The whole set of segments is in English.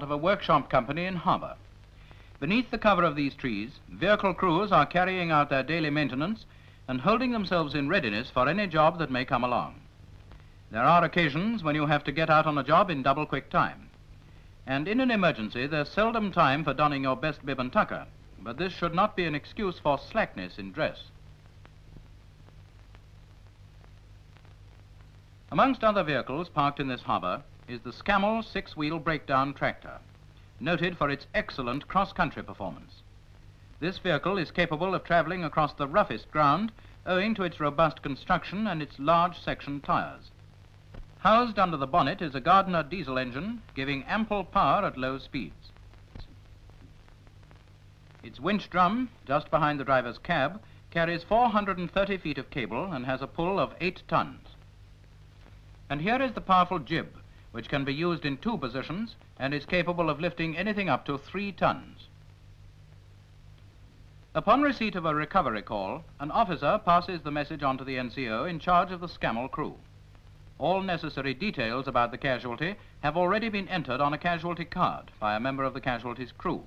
part of a workshop company in harbour. Beneath the cover of these trees, vehicle crews are carrying out their daily maintenance and holding themselves in readiness for any job that may come along. There are occasions when you have to get out on a job in double quick time. And in an emergency, there's seldom time for donning your best bib and tucker, but this should not be an excuse for slackness in dress. Amongst other vehicles parked in this harbour is the Scammell six-wheel breakdown tractor, noted for its excellent cross-country performance. This vehicle is capable of travelling across the roughest ground owing to its robust construction and its large section tyres. Housed under the bonnet is a Gardner diesel engine giving ample power at low speeds. Its winch drum, just behind the driver's cab, carries 430 feet of cable and has a pull of 8 tons. And here is the powerful jib, which can be used in two positions and is capable of lifting anything up to three tons. Upon receipt of a recovery call, an officer passes the message on to the NCO in charge of the Scammell crew. All necessary details about the casualty have already been entered on a casualty card by a member of the casualty's crew.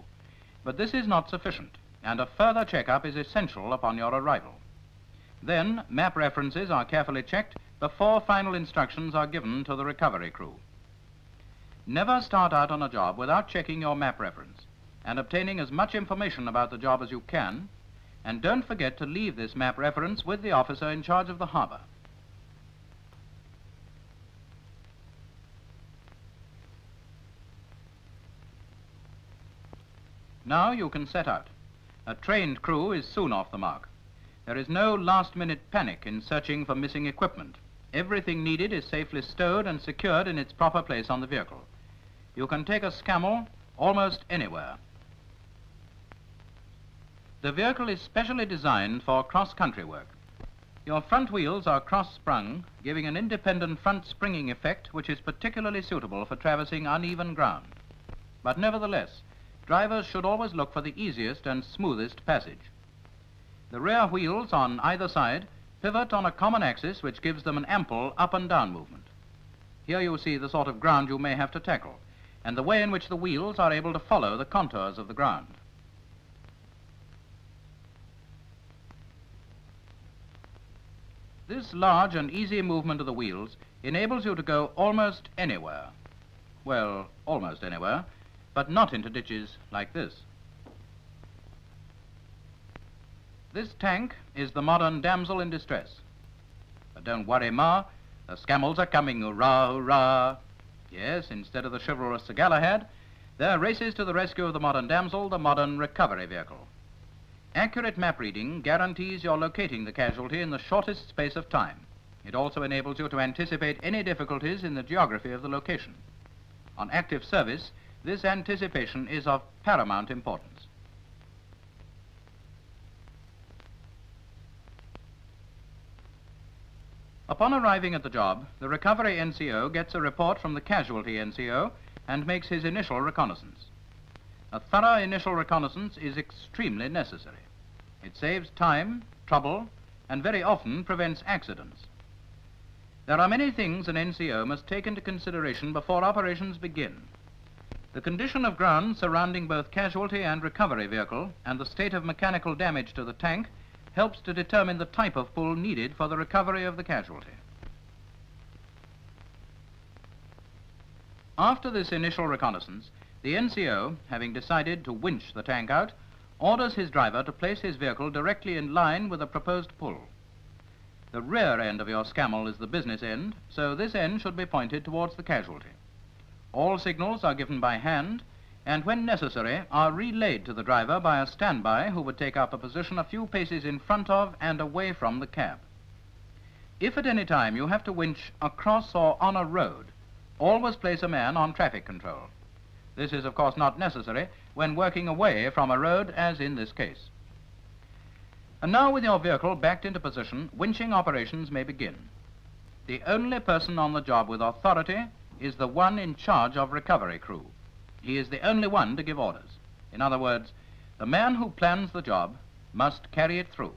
But this is not sufficient, and a further checkup is essential upon your arrival. Then, map references are carefully checked before final instructions are given to the recovery crew. Never start out on a job without checking your map reference and obtaining as much information about the job as you can, and don't forget to leave this map reference with the officer in charge of the harbor. Now you can set out. A trained crew is soon off the mark. There is no last-minute panic in searching for missing equipment. Everything needed is safely stowed and secured in its proper place on the vehicle. You can take a Scammell almost anywhere. The vehicle is specially designed for cross-country work. Your front wheels are cross-sprung, giving an independent front springing effect which is particularly suitable for traversing uneven ground. But nevertheless, drivers should always look for the easiest and smoothest passage. The rear wheels on either side pivot on a common axis which gives them an ample up and down movement. Here you see the sort of ground you may have to tackle, and the way in which the wheels are able to follow the contours of the ground. This large and easy movement of the wheels enables you to go almost anywhere. Well, almost anywhere, but not into ditches like this. This tank is the modern damsel in distress. But don't worry, Ma. The Scammells are coming, hurrah, hurrah. Yes, instead of the chivalrous Sir Galahad, there races to the rescue of the modern damsel, the modern recovery vehicle. Accurate map reading guarantees your locating the casualty in the shortest space of time. It also enables you to anticipate any difficulties in the geography of the location. On active service, this anticipation is of paramount importance. Upon arriving at the job, the recovery NCO gets a report from the casualty NCO and makes his initial reconnaissance. A thorough initial reconnaissance is extremely necessary. It saves time, trouble, and very often prevents accidents. There are many things an NCO must take into consideration before operations begin. The condition of ground surrounding both casualty and recovery vehicle and the state of mechanical damage to the tank helps to determine the type of pull needed for the recovery of the casualty. After this initial reconnaissance, the NCO, having decided to winch the tank out, orders his driver to place his vehicle directly in line with the proposed pull. The rear end of your Scammell is the business end, so this end should be pointed towards the casualty. All signals are given by hand, and when necessary are relayed to the driver by a standby who would take up a position a few paces in front of and away from the cab. If at any time you have to winch across or on a road, always place a man on traffic control. This is of course not necessary when working away from a road as in this case. And now with your vehicle backed into position, winching operations may begin. The only person on the job with authority is the one in charge of recovery crew. He is the only one to give orders. In other words, the man who plans the job must carry it through.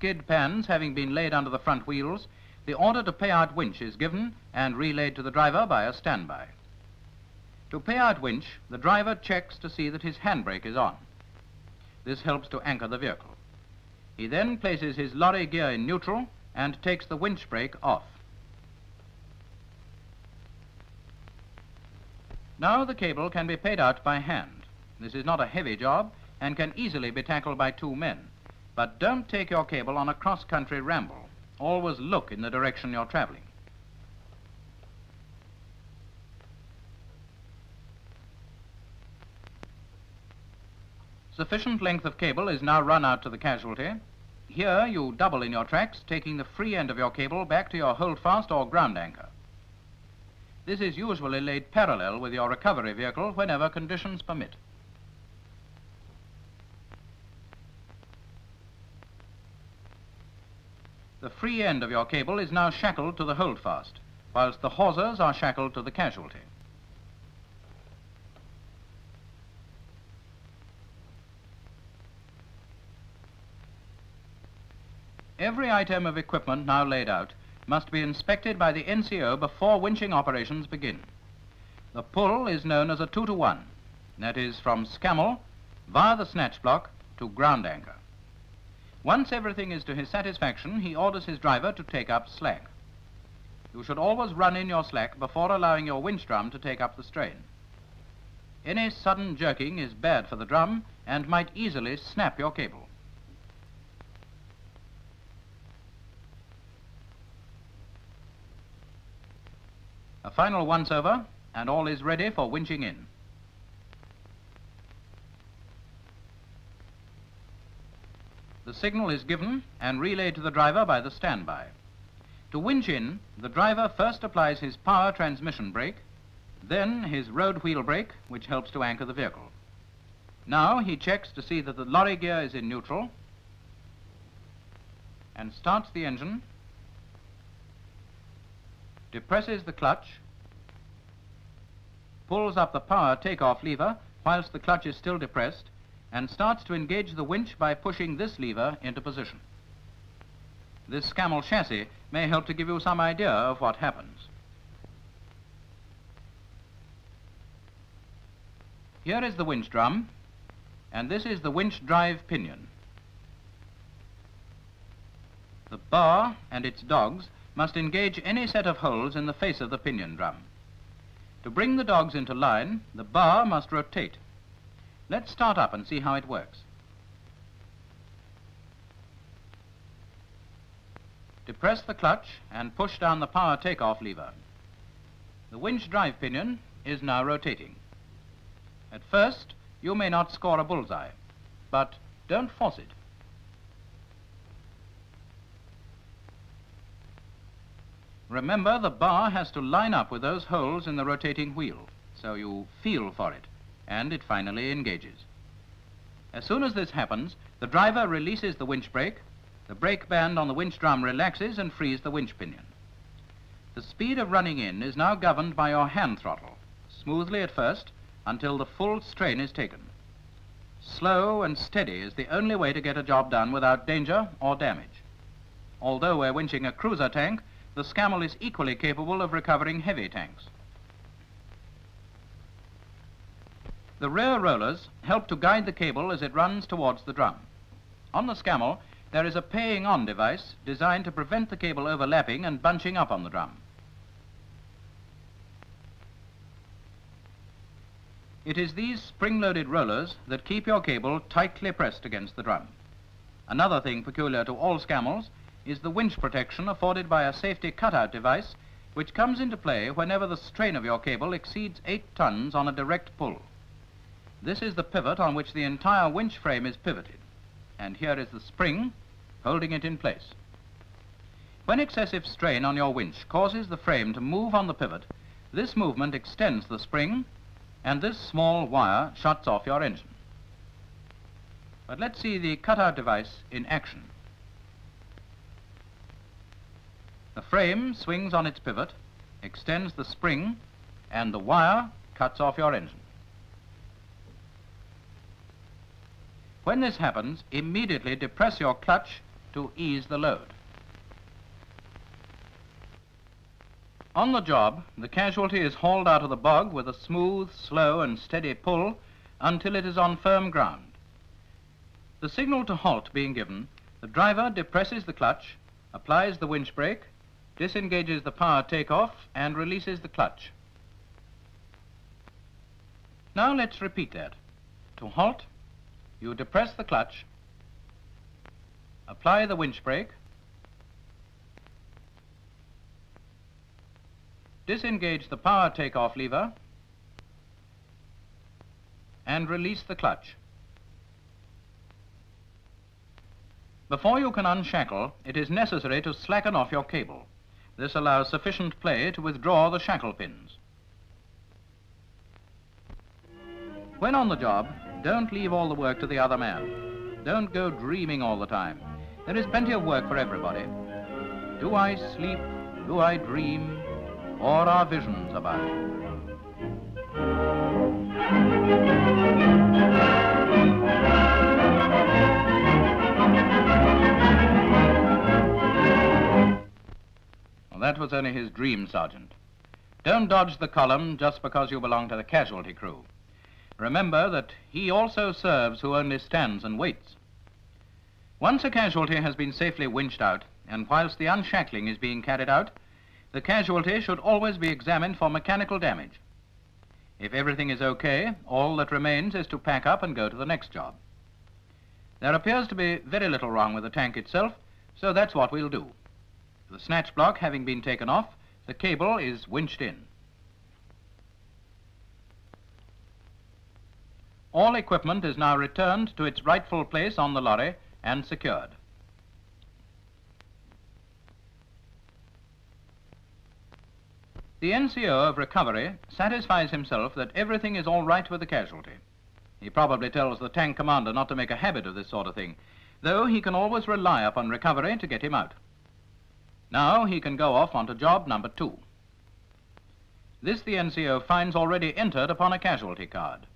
skid pans having been laid under the front wheels, the order to pay out winch is given and relayed to the driver by a standby. To pay out winch, the driver checks to see that his handbrake is on. This helps to anchor the vehicle. He then places his lorry gear in neutral and takes the winch brake off. Now the cable can be paid out by hand. This is not a heavy job and can easily be tackled by two men. But don't take your cable on a cross-country ramble. Always look in the direction you're traveling. Sufficient length of cable is now run out to the casualty. Here you double in your tracks, taking the free end of your cable back to your holdfast or ground anchor. This is usually laid parallel with your recovery vehicle whenever conditions permit. The free end of your cable is now shackled to the holdfast, whilst the hawsers are shackled to the casualty. Every item of equipment now laid out must be inspected by the NCO before winching operations begin. The pull is known as a two to one. That is from Scammell via the snatch block to ground anchor. Once everything is to his satisfaction, he orders his driver to take up slack. You should always run in your slack before allowing your winch drum to take up the strain. Any sudden jerking is bad for the drum and might easily snap your cable. A final once over, and all is ready for winching in. The signal is given and relayed to the driver by the standby. To winch in, the driver first applies his power transmission brake, then his road wheel brake, which helps to anchor the vehicle. Now he checks to see that the lorry gear is in neutral and starts the engine depresses the clutch, pulls up the power takeoff lever whilst the clutch is still depressed, and starts to engage the winch by pushing this lever into position. This Scammell chassis may help to give you some idea of what happens. Here is the winch drum, and this is the winch drive pinion. The bar and its dogs must engage any set of holes in the face of the pinion drum. To bring the dogs into line, the bar must rotate. Let's start up and see how it works. Depress the clutch and push down the power takeoff lever. The winch drive pinion is now rotating. At first, you may not score a bullseye, but don't force it. Remember, the bar has to line up with those holes in the rotating wheel, so you feel for it, and it finally engages. As soon as this happens, the driver releases the winch brake, the brake band on the winch drum relaxes and frees the winch pinion. The speed of running in is now governed by your hand throttle, smoothly at first, until the full strain is taken. Slow and steady is the only way to get a job done without danger or damage. Although we're winching a cruiser tank, the Scammell is equally capable of recovering heavy tanks. The rear rollers help to guide the cable as it runs towards the drum. On the Scammell, there is a paying on device designed to prevent the cable overlapping and bunching up on the drum. It is these spring-loaded rollers that keep your cable tightly pressed against the drum. Another thing peculiar to all Scammells is the winch protection afforded by a safety cutout device which comes into play whenever the strain of your cable exceeds 8 tons on a direct pull. This is the pivot on which the entire winch frame is pivoted, and here is the spring holding it in place. When excessive strain on your winch causes the frame to move on the pivot, this movement extends the spring, and this small wire shuts off your engine. But let's see the cutout device in action. The frame swings on its pivot, extends the spring, and the wire cuts off your engine. When this happens, immediately depress your clutch to ease the load. On the job, the casualty is hauled out of the bog with a smooth, slow and steady pull until it is on firm ground. The signal to halt being given, the driver depresses the clutch, applies the winch brake, disengages the power takeoff and releases the clutch. Now let's repeat that. To halt, you depress the clutch, apply the winch brake, disengage the power takeoff lever, and release the clutch. Before you can unshackle, it is necessary to slacken off your cable. This allows sufficient play to withdraw the shackle pins. When on the job, don't leave all the work to the other man. Don't go dreaming all the time. There is plenty of work for everybody. Do I sleep? Do I dream? Or are visions about? That was only his dream, Sergeant. Don't dodge the column just because you belong to the casualty crew. Remember that he also serves who only stands and waits. Once a casualty has been safely winched out, and whilst the unshackling is being carried out, the casualty should always be examined for mechanical damage. If everything is okay, all that remains is to pack up and go to the next job. There appears to be very little wrong with the tank itself, so that's what we'll do. The snatch block having been taken off, the cable is winched in. All equipment is now returned to its rightful place on the lorry and secured. The NCO of recovery satisfies himself that everything is all right with the casualty. He probably tells the tank commander not to make a habit of this sort of thing, though he can always rely upon recovery to get him out. Now he can go off onto job number two. This the NCO finds already entered upon a casualty card.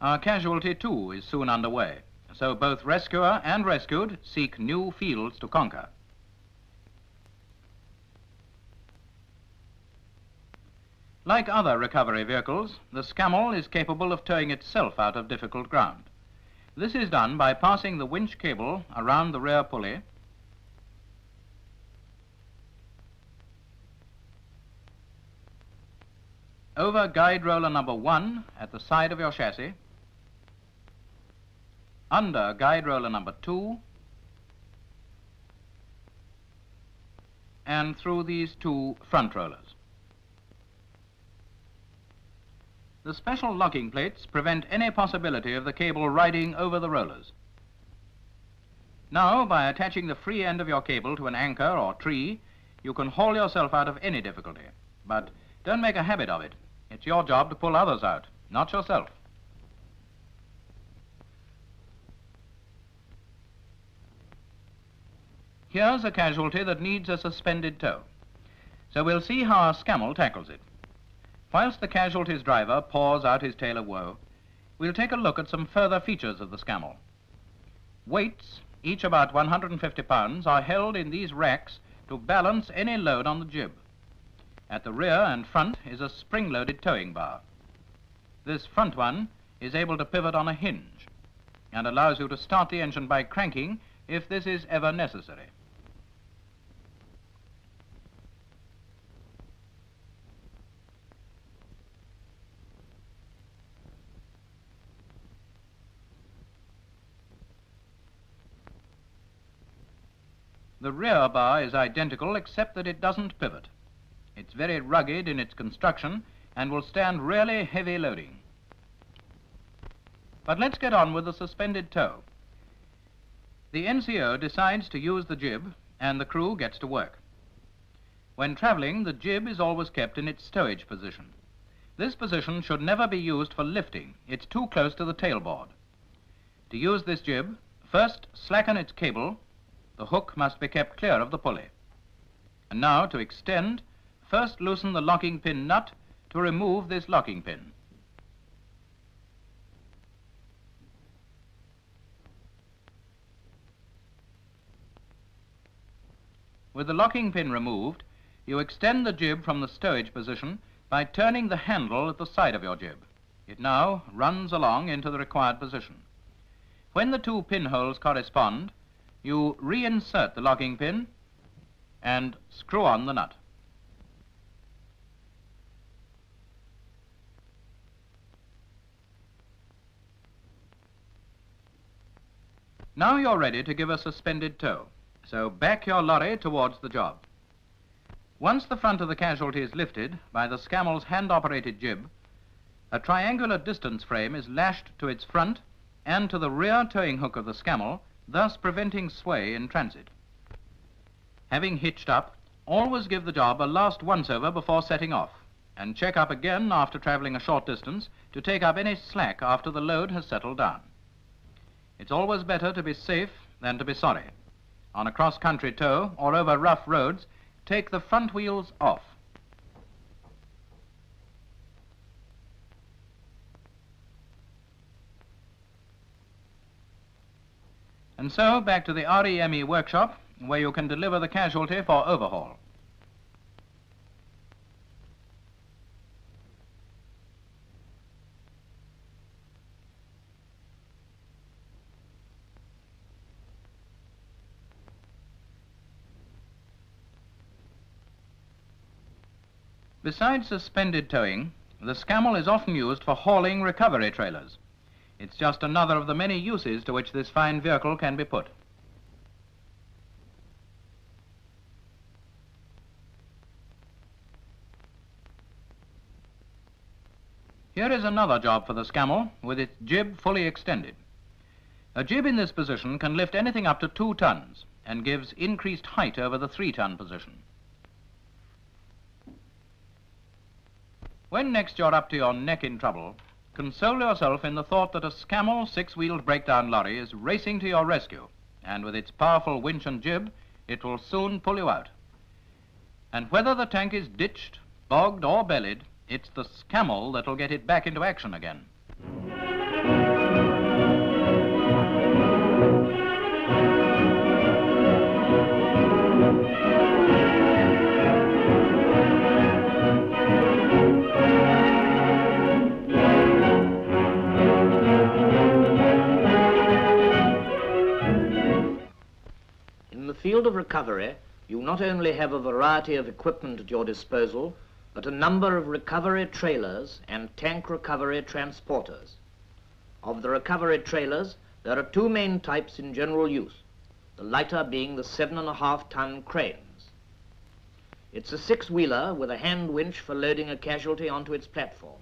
Our casualty, too, is soon underway, so both rescuer and rescued seek new fields to conquer. Like other recovery vehicles, the Scammell is capable of towing itself out of difficult ground. This is done by passing the winch cable around the rear pulley over guide roller number one at the side of your chassis under guide roller number two and through these two front rollers. The special locking plates prevent any possibility of the cable riding over the rollers. Now, by attaching the free end of your cable to an anchor or tree, you can haul yourself out of any difficulty. But don't make a habit of it. It's your job to pull others out, not yourself. Here's a casualty that needs a suspended tow. So we'll see how our Scammell tackles it. Whilst the casualty's driver pours out his tale of woe, we'll take a look at some further features of the Scammell. Weights, each about 150 pounds, are held in these racks to balance any load on the jib. At the rear and front is a spring-loaded towing bar. This front one is able to pivot on a hinge and allows you to start the engine by cranking if this is ever necessary. The rear bar is identical except that it doesn't pivot. It's very rugged in its construction and will stand really heavy loading. But let's get on with the suspended tow. The NCO decides to use the jib and the crew gets to work. When traveling, the jib is always kept in its stowage position. This position should never be used for lifting. It's too close to the tailboard. To use this jib, first slacken its cable the hook must be kept clear of the pulley. And now to extend, first loosen the locking pin nut to remove this locking pin. With the locking pin removed, you extend the jib from the stowage position by turning the handle at the side of your jib. It now runs along into the required position. When the two pinholes correspond, you reinsert the locking pin and screw on the nut. Now you're ready to give a suspended tow, so back your lorry towards the job. Once the front of the casualty is lifted by the Scammell's hand-operated jib, a triangular distance frame is lashed to its front and to the rear towing hook of the Scammell, thus preventing sway in transit. Having hitched up, always give the job a last once-over before setting off, and check up again after travelling a short distance to take up any slack after the load has settled down. It's always better to be safe than to be sorry. On a cross-country tow or over rough roads, take the front wheels off. And so back to the REME workshop where you can deliver the casualty for overhaul. Besides suspended towing, the Scammell is often used for hauling recovery trailers. It's just another of the many uses to which this fine vehicle can be put. Here is another job for the Scammell with its jib fully extended. A jib in this position can lift anything up to two tons and gives increased height over the three ton position. When next you're up to your neck in trouble, console yourself in the thought that a Scammell six-wheeled breakdown lorry is racing to your rescue, and with its powerful winch and jib, it will soon pull you out. And whether the tank is ditched, bogged, or bellied, it's the Scammell that'll get it back into action again. Field of recovery, you not only have a variety of equipment at your disposal, but a number of recovery trailers and tank recovery transporters. Of the recovery trailers, there are two main types in general use, the lighter being the seven and a half ton cranes. It's a six-wheeler with a hand winch for loading a casualty onto its platform.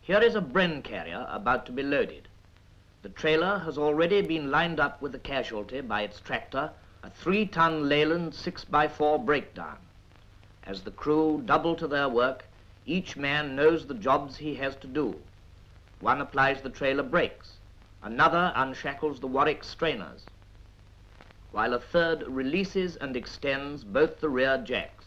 Here is a Bren carrier about to be loaded. The trailer has already been lined up with the casualty by its tractor, a three-ton Leyland 6x4 breakdown. As the crew double to their work, each man knows the jobs he has to do. One applies the trailer brakes, another unshackles the Warwick strainers, while a third releases and extends both the rear jacks.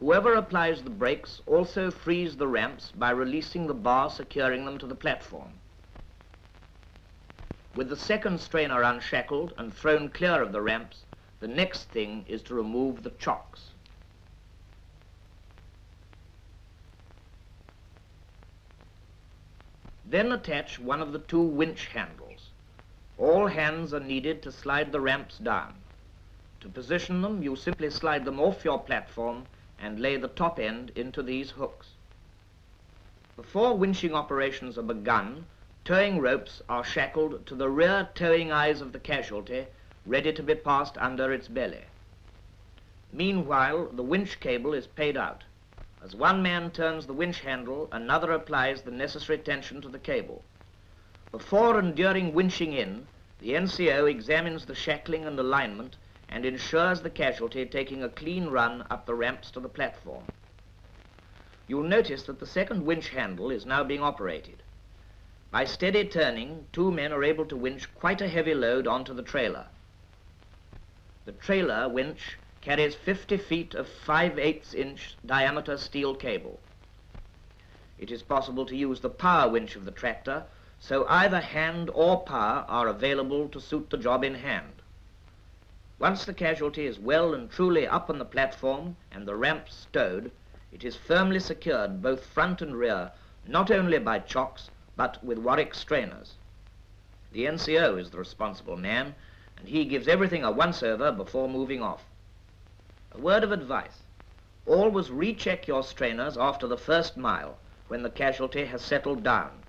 Whoever applies the brakes also frees the ramps by releasing the bar securing them to the platform. With the second strainer unshackled and thrown clear of the ramps, the next thing is to remove the chocks. Then attach one of the two winch handles. All hands are needed to slide the ramps down. To position them, you simply slide them off your platform and lay the top end into these hooks. Before winching operations are begun, Towing ropes are shackled to the rear towing eyes of the casualty, ready to be passed under its belly. Meanwhile, the winch cable is paid out. As one man turns the winch handle, another applies the necessary tension to the cable. Before and during winching in, the NCO examines the shackling and alignment and ensures the casualty taking a clean run up the ramps to the platform. You'll notice that the second winch handle is now being operated. By steady turning, two men are able to winch quite a heavy load onto the trailer. The trailer winch carries 50 feet of 5 8 inch diameter steel cable. It is possible to use the power winch of the tractor, so either hand or power are available to suit the job in hand. Once the casualty is well and truly up on the platform and the ramp stowed, it is firmly secured both front and rear, not only by chocks, but with Warwick strainers. The NCO is the responsible man, and he gives everything a once-over before moving off. A word of advice. Always recheck your strainers after the first mile, when the casualty has settled down.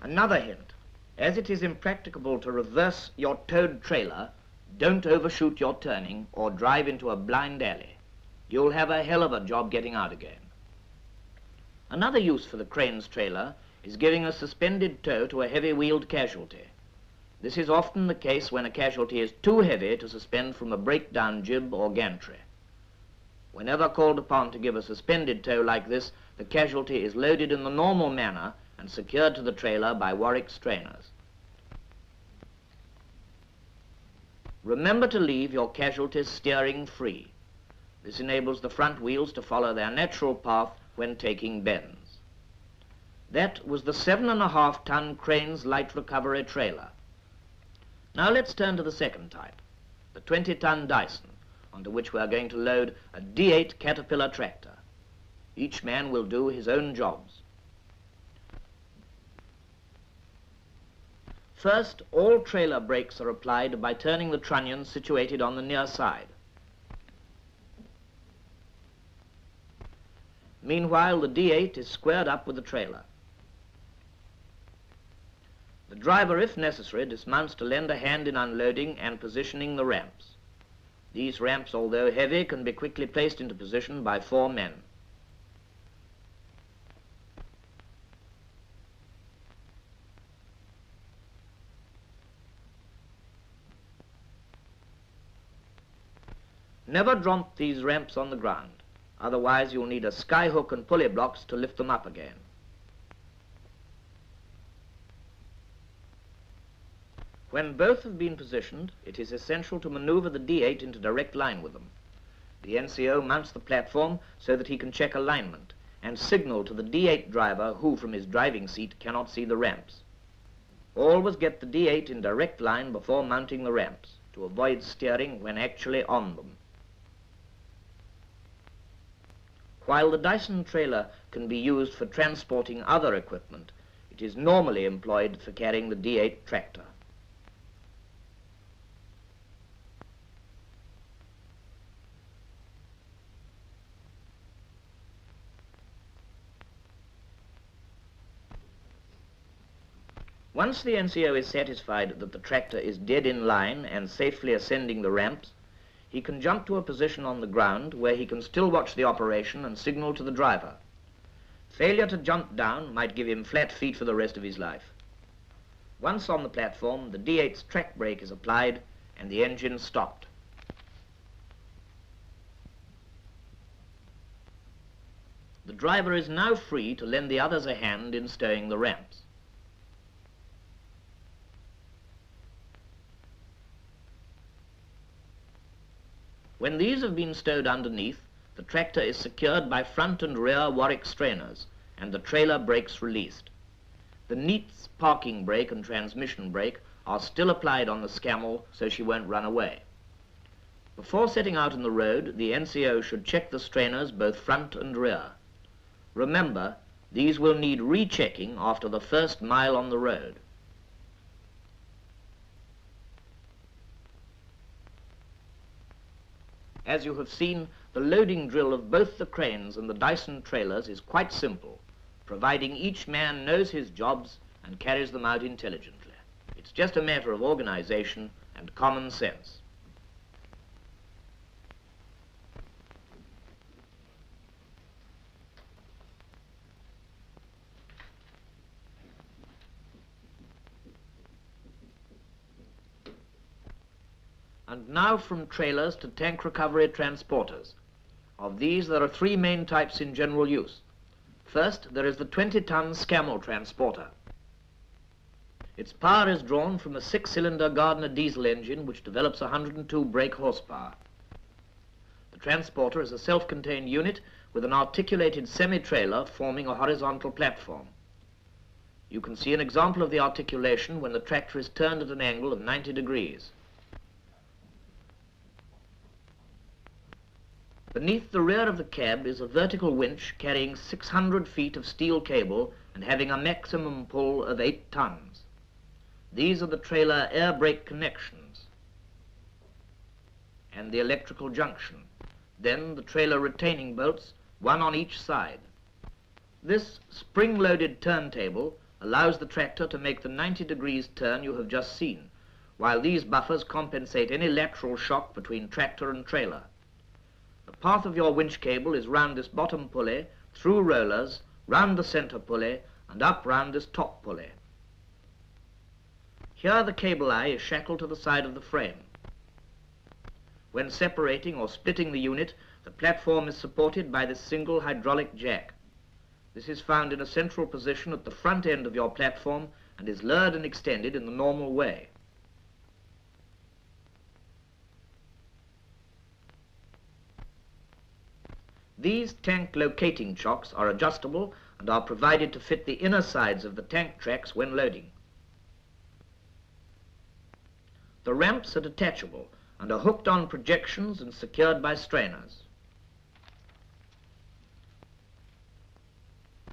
Another hint. As it is impracticable to reverse your towed trailer, don't overshoot your turning or drive into a blind alley. You'll have a hell of a job getting out again. Another use for the crane's trailer is giving a suspended tow to a heavy-wheeled casualty. This is often the case when a casualty is too heavy to suspend from a breakdown jib or gantry. Whenever called upon to give a suspended tow like this, the casualty is loaded in the normal manner and secured to the trailer by Warwick strainers. Remember to leave your casualties steering free. This enables the front wheels to follow their natural path when taking bends. That was the seven and a half ton crane's light recovery trailer. Now let's turn to the second type, the 20 ton Dyson, onto which we are going to load a D8 Caterpillar tractor. Each man will do his own jobs. First, all trailer brakes are applied by turning the trunnion situated on the near side. Meanwhile, the D8 is squared up with the trailer. The driver, if necessary, dismounts to lend a hand in unloading and positioning the ramps. These ramps, although heavy, can be quickly placed into position by four men. Never drop these ramps on the ground. Otherwise you'll need a skyhook and pulley blocks to lift them up again. When both have been positioned, it is essential to maneuver the D8 into direct line with them. The NCO mounts the platform so that he can check alignment and signal to the D8 driver who from his driving seat cannot see the ramps. Always get the D8 in direct line before mounting the ramps to avoid steering when actually on them. While the Dyson trailer can be used for transporting other equipment, it is normally employed for carrying the D8 tractor. Once the NCO is satisfied that the tractor is dead in line and safely ascending the ramps, he can jump to a position on the ground where he can still watch the operation and signal to the driver. Failure to jump down might give him flat feet for the rest of his life. Once on the platform, the D8's track brake is applied and the engine stopped. The driver is now free to lend the others a hand in stowing the ramps. When these have been stowed underneath, the tractor is secured by front and rear Warwick strainers and the trailer brakes released. The Neat's parking brake and transmission brake are still applied on the Scammell so she won't run away. Before setting out on the road, the NCO should check the strainers both front and rear. Remember, these will need rechecking after the first mile on the road. As you have seen, the loading drill of both the cranes and the Dyson trailers is quite simple, providing each man knows his jobs and carries them out intelligently. It's just a matter of organization and common sense. And now from trailers to tank recovery transporters. Of these, there are three main types in general use. First, there is the 20-ton Scammell transporter. Its power is drawn from a six-cylinder Gardner diesel engine which develops 102 brake horsepower. The transporter is a self-contained unit with an articulated semi-trailer forming a horizontal platform. You can see an example of the articulation when the tractor is turned at an angle of 90 degrees. Beneath the rear of the cab is a vertical winch carrying 600 feet of steel cable and having a maximum pull of 8 tons. These are the trailer air brake connections and the electrical junction. Then the trailer retaining bolts, one on each side. This spring-loaded turntable allows the tractor to make the 90 degrees turn you have just seen, while these buffers compensate any lateral shock between tractor and trailer. The path of your winch cable is round this bottom pulley, through rollers, round the center pulley, and up round this top pulley. Here the cable eye is shackled to the side of the frame. When separating or splitting the unit, the platform is supported by this single hydraulic jack. This is found in a central position at the front end of your platform and is lowered and extended in the normal way. These tank locating chocks are adjustable and are provided to fit the inner sides of the tank tracks when loading. The ramps are detachable and are hooked on projections and secured by strainers.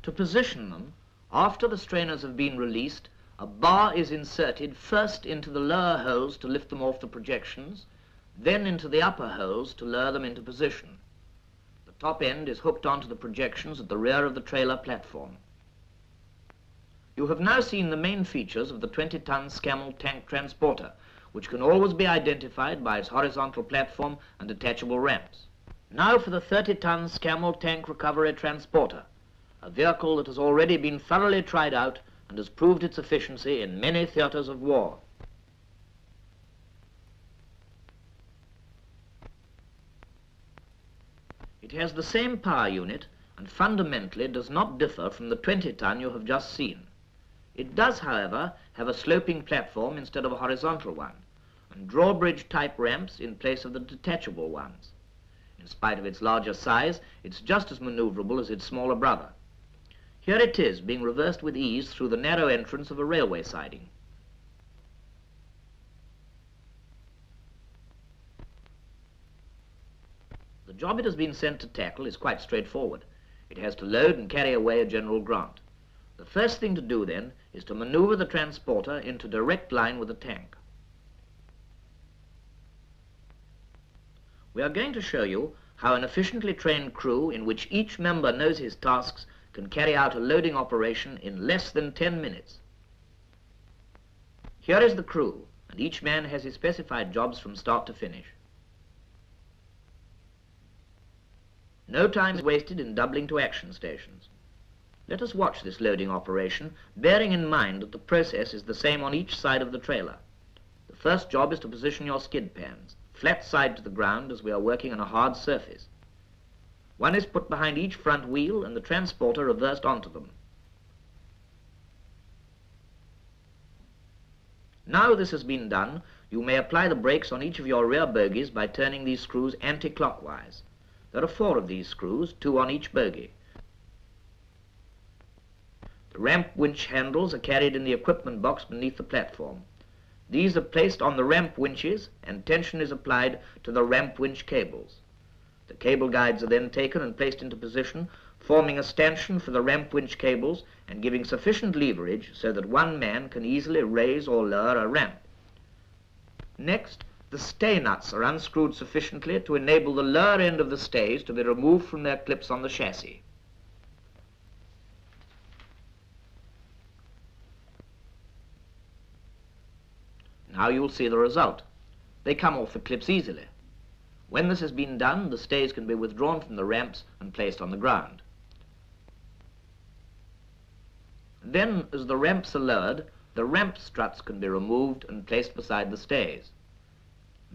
To position them, after the strainers have been released, a bar is inserted first into the lower holes to lift them off the projections, then into the upper holes to lower them into position. Top end is hooked onto the projections at the rear of the trailer platform. You have now seen the main features of the 20-ton Scammell tank transporter, which can always be identified by its horizontal platform and detachable ramps. Now for the 30-ton Scammell tank recovery transporter a vehicle that has already been thoroughly tried out and has proved its efficiency in many theatres of war. It has the same power unit and fundamentally does not differ from the 20-ton you have just seen. It does, however, have a sloping platform instead of a horizontal one, and drawbridge type ramps in place of the detachable ones. In spite of its larger size, it's just as maneuverable as its smaller brother. Here it is, being reversed with ease through the narrow entrance of a railway siding. Job it has been sent to tackle is quite straightforward. It has to load and carry away a General Grant. The first thing to do then is to maneuver the transporter into direct line with the tank. We are going to show you how an efficiently trained crew in which each member knows his tasks can carry out a loading operation in less than 10 minutes. Here is the crew, and each man has his specified jobs from start to finish. No time is wasted in doubling to action stations. Let us watch this loading operation, bearing in mind that the process is the same on each side of the trailer. The first job is to position your skid pans, flat side to the ground as we are working on a hard surface. One is put behind each front wheel and the transporter reversed onto them. Now this has been done, you may apply the brakes on each of your rear bogies by turning these screws anti-clockwise. There are four of these screws, two on each bogie. The ramp winch handles are carried in the equipment box beneath the platform. These are placed on the ramp winches and tension is applied to the ramp winch cables. The cable guides are then taken and placed into position, forming a stanchion for the ramp winch cables and giving sufficient leverage so that one man can easily raise or lower a ramp. Next, the stay nuts are unscrewed sufficiently to enable the lower end of the stays to be removed from their clips on the chassis. Now you'll see the result. They come off the clips easily. When this has been done, the stays can be withdrawn from the ramps and placed on the ground. Then, as the ramps are lowered, the ramp struts can be removed and placed beside the stays.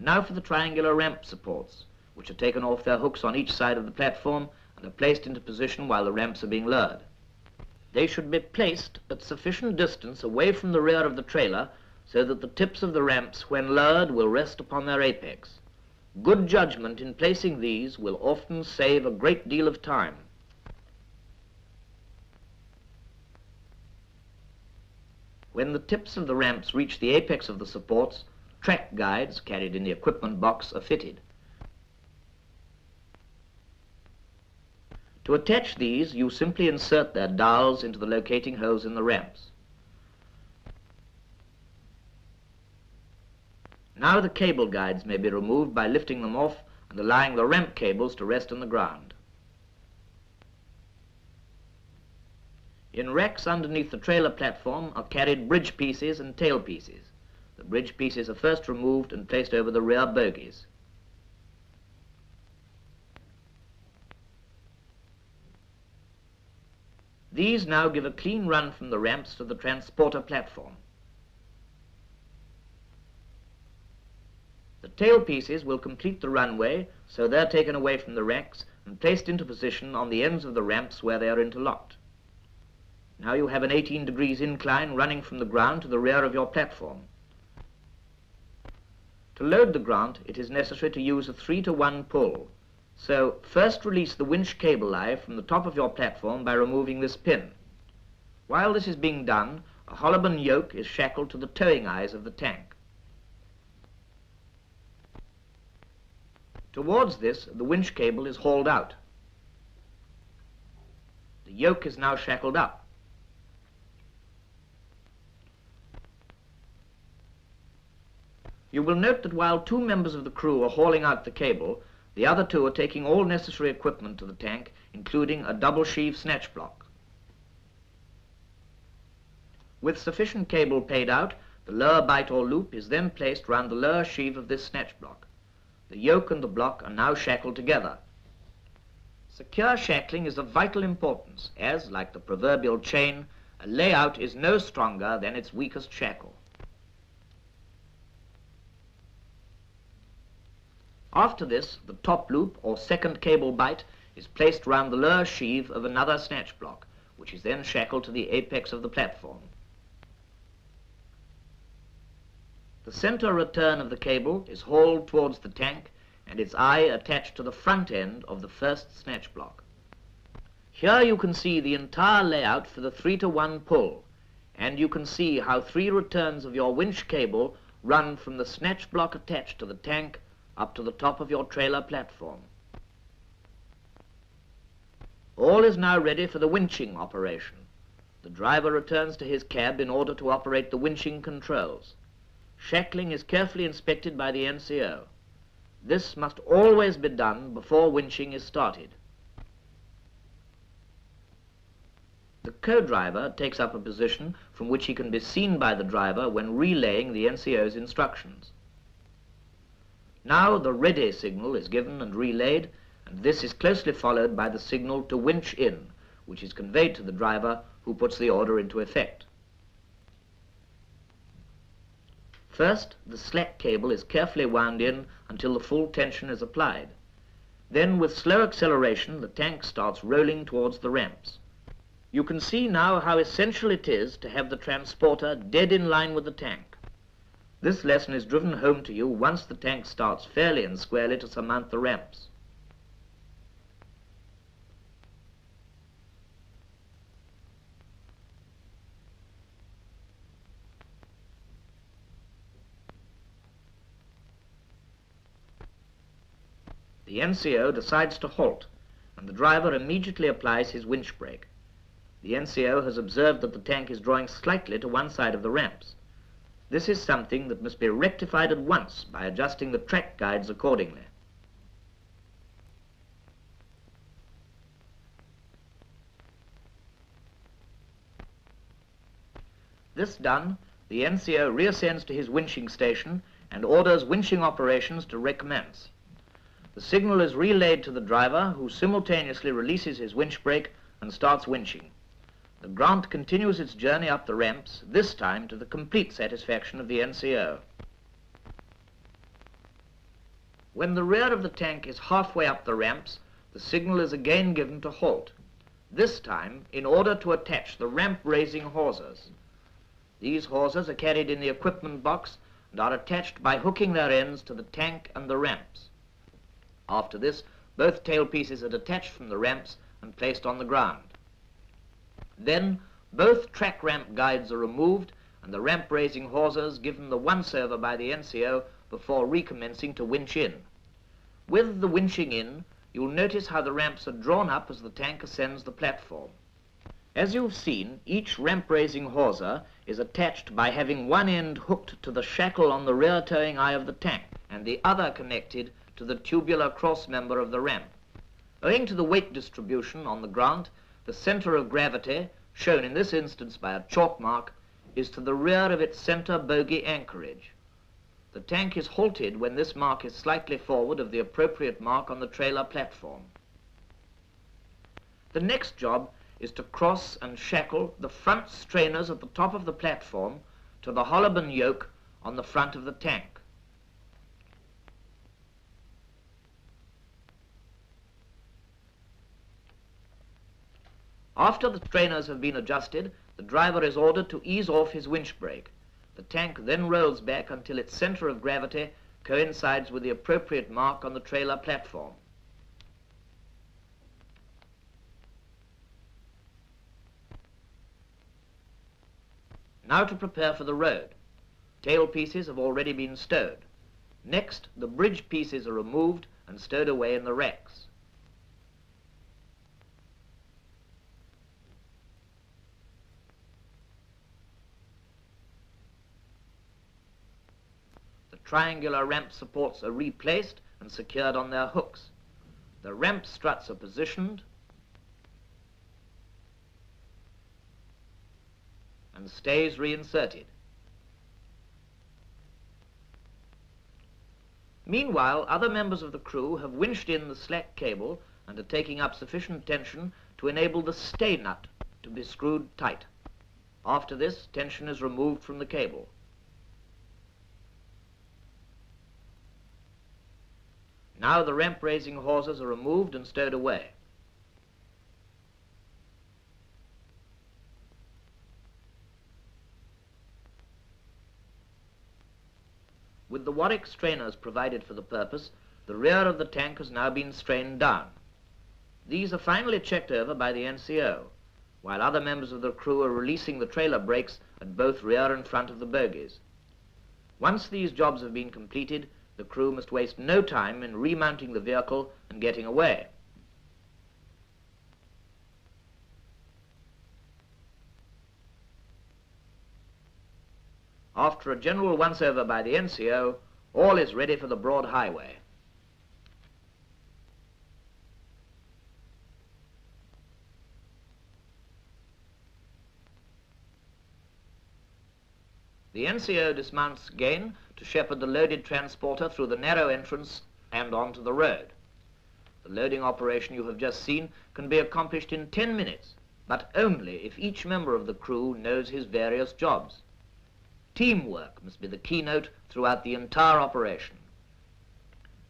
Now for the triangular ramp supports, which are taken off their hooks on each side of the platform and are placed into position while the ramps are being lowered. They should be placed at sufficient distance away from the rear of the trailer so that the tips of the ramps, when lowered, will rest upon their apex. Good judgment in placing these will often save a great deal of time. When the tips of the ramps reach the apex of the supports, track guides carried in the equipment box are fitted. To attach these, you simply insert their dowels into the locating holes in the ramps. Now the cable guides may be removed by lifting them off and allowing the ramp cables to rest on the ground. In racks underneath the trailer platform are carried bridge pieces and tail pieces. The bridge pieces are first removed and placed over the rear bogies. These now give a clean run from the ramps to the transporter platform. The tail pieces will complete the runway, so they're taken away from the racks and placed into position on the ends of the ramps where they are interlocked. Now you have an 18 degrees incline running from the ground to the rear of your platform. To load the grant, it is necessary to use a 3 to 1 pull. So first release the winch cable eye from the top of your platform by removing this pin. While this is being done, a Holleben yoke is shackled to the towing eyes of the tank. Towards this, the winch cable is hauled out. The yoke is now shackled up. You will note that while two members of the crew are hauling out the cable, the other two are taking all necessary equipment to the tank, including a double sheave snatch block. With sufficient cable paid out, the lower bight or loop is then placed round the lower sheave of this snatch block. The yoke and the block are now shackled together. Secure shackling is of vital importance, as, like the proverbial chain, a layout is no stronger than its weakest shackle. After this, the top loop or second cable bight is placed round the lower sheave of another snatch block, which is then shackled to the apex of the platform. The center return of the cable is hauled towards the tank and its eye attached to the front end of the first snatch block. Here you can see the entire layout for the 3 to 1 pull, and you can see how three returns of your winch cable run from the snatch block attached to the tank up to the top of your trailer platform. All is now ready for the winching operation. The driver returns to his cab in order to operate the winching controls. Shackling is carefully inspected by the NCO. This must always be done before winching is started. The co-driver takes up a position from which he can be seen by the driver when relaying the NCO's instructions. Now the ready signal is given and relayed, and this is closely followed by the signal to winch in, which is conveyed to the driver who puts the order into effect. First, the slack cable is carefully wound in until the full tension is applied. Then, with slow acceleration, the tank starts rolling towards the ramps. You can see now how essential it is to have the transporter dead in line with the tank. This lesson is driven home to you once the tank starts fairly and squarely to surmount the ramps. The NCO decides to halt, and the driver immediately applies his winch brake. The NCO has observed that the tank is drawing slightly to one side of the ramps. This is something that must be rectified at once by adjusting the track guides accordingly. This done, the NCO reascends to his winching station and orders winching operations to recommence. The signal is relayed to the driver who simultaneously releases his winch brake and starts winching. The Grant continues its journey up the ramps, this time to the complete satisfaction of the NCO. When the rear of the tank is halfway up the ramps, the signal is again given to halt, this time in order to attach the ramp-raising hawsers. These hawsers are carried in the equipment box and are attached by hooking their ends to the tank and the ramps. After this, both tailpieces are detached from the ramps and placed on the ground. Then both track ramp guides are removed and the ramp raising hawsers given the once-over by the NCO before recommencing to winch in. With the winching in, you'll notice how the ramps are drawn up as the tank ascends the platform. As you've seen, each ramp-raising hawser is attached by having one end hooked to the shackle on the rear towing eye of the tank and the other connected to the tubular cross member of the ramp. Owing to the weight distribution on the grant, the center of gravity, shown in this instance by a chalk mark, is to the rear of its center bogie anchorage. The tank is halted when this mark is slightly forward of the appropriate mark on the trailer platform. The next job is to cross and shackle the front strainers at the top of the platform to the Holleben yoke on the front of the tank. After the trainers have been adjusted, the driver is ordered to ease off his winch brake. The tank then rolls back until its center of gravity coincides with the appropriate mark on the trailer platform. Now to prepare for the road. Tail pieces have already been stowed. Next, the bridge pieces are removed and stowed away in the racks. Triangular ramp supports are replaced and secured on their hooks. The ramp struts are positioned and stays reinserted. Meanwhile, other members of the crew have winched in the slack cable and are taking up sufficient tension to enable the stay nut to be screwed tight. After this, tension is removed from the cable. Now the ramp raising hawsers are removed and stowed away. With the Warwick strainers provided for the purpose, the rear of the tank has now been strained down. These are finally checked over by the NCO, while other members of the crew are releasing the trailer brakes at both rear and front of the bogies. Once these jobs have been completed, the crew must waste no time in remounting the vehicle and getting away. After a general once-over by the NCO, all is ready for the broad highway. The NCO dismounts again to shepherd the loaded transporter through the narrow entrance and onto the road. The loading operation you have just seen can be accomplished in 10 minutes, but only if each member of the crew knows his various jobs. Teamwork must be the keynote throughout the entire operation.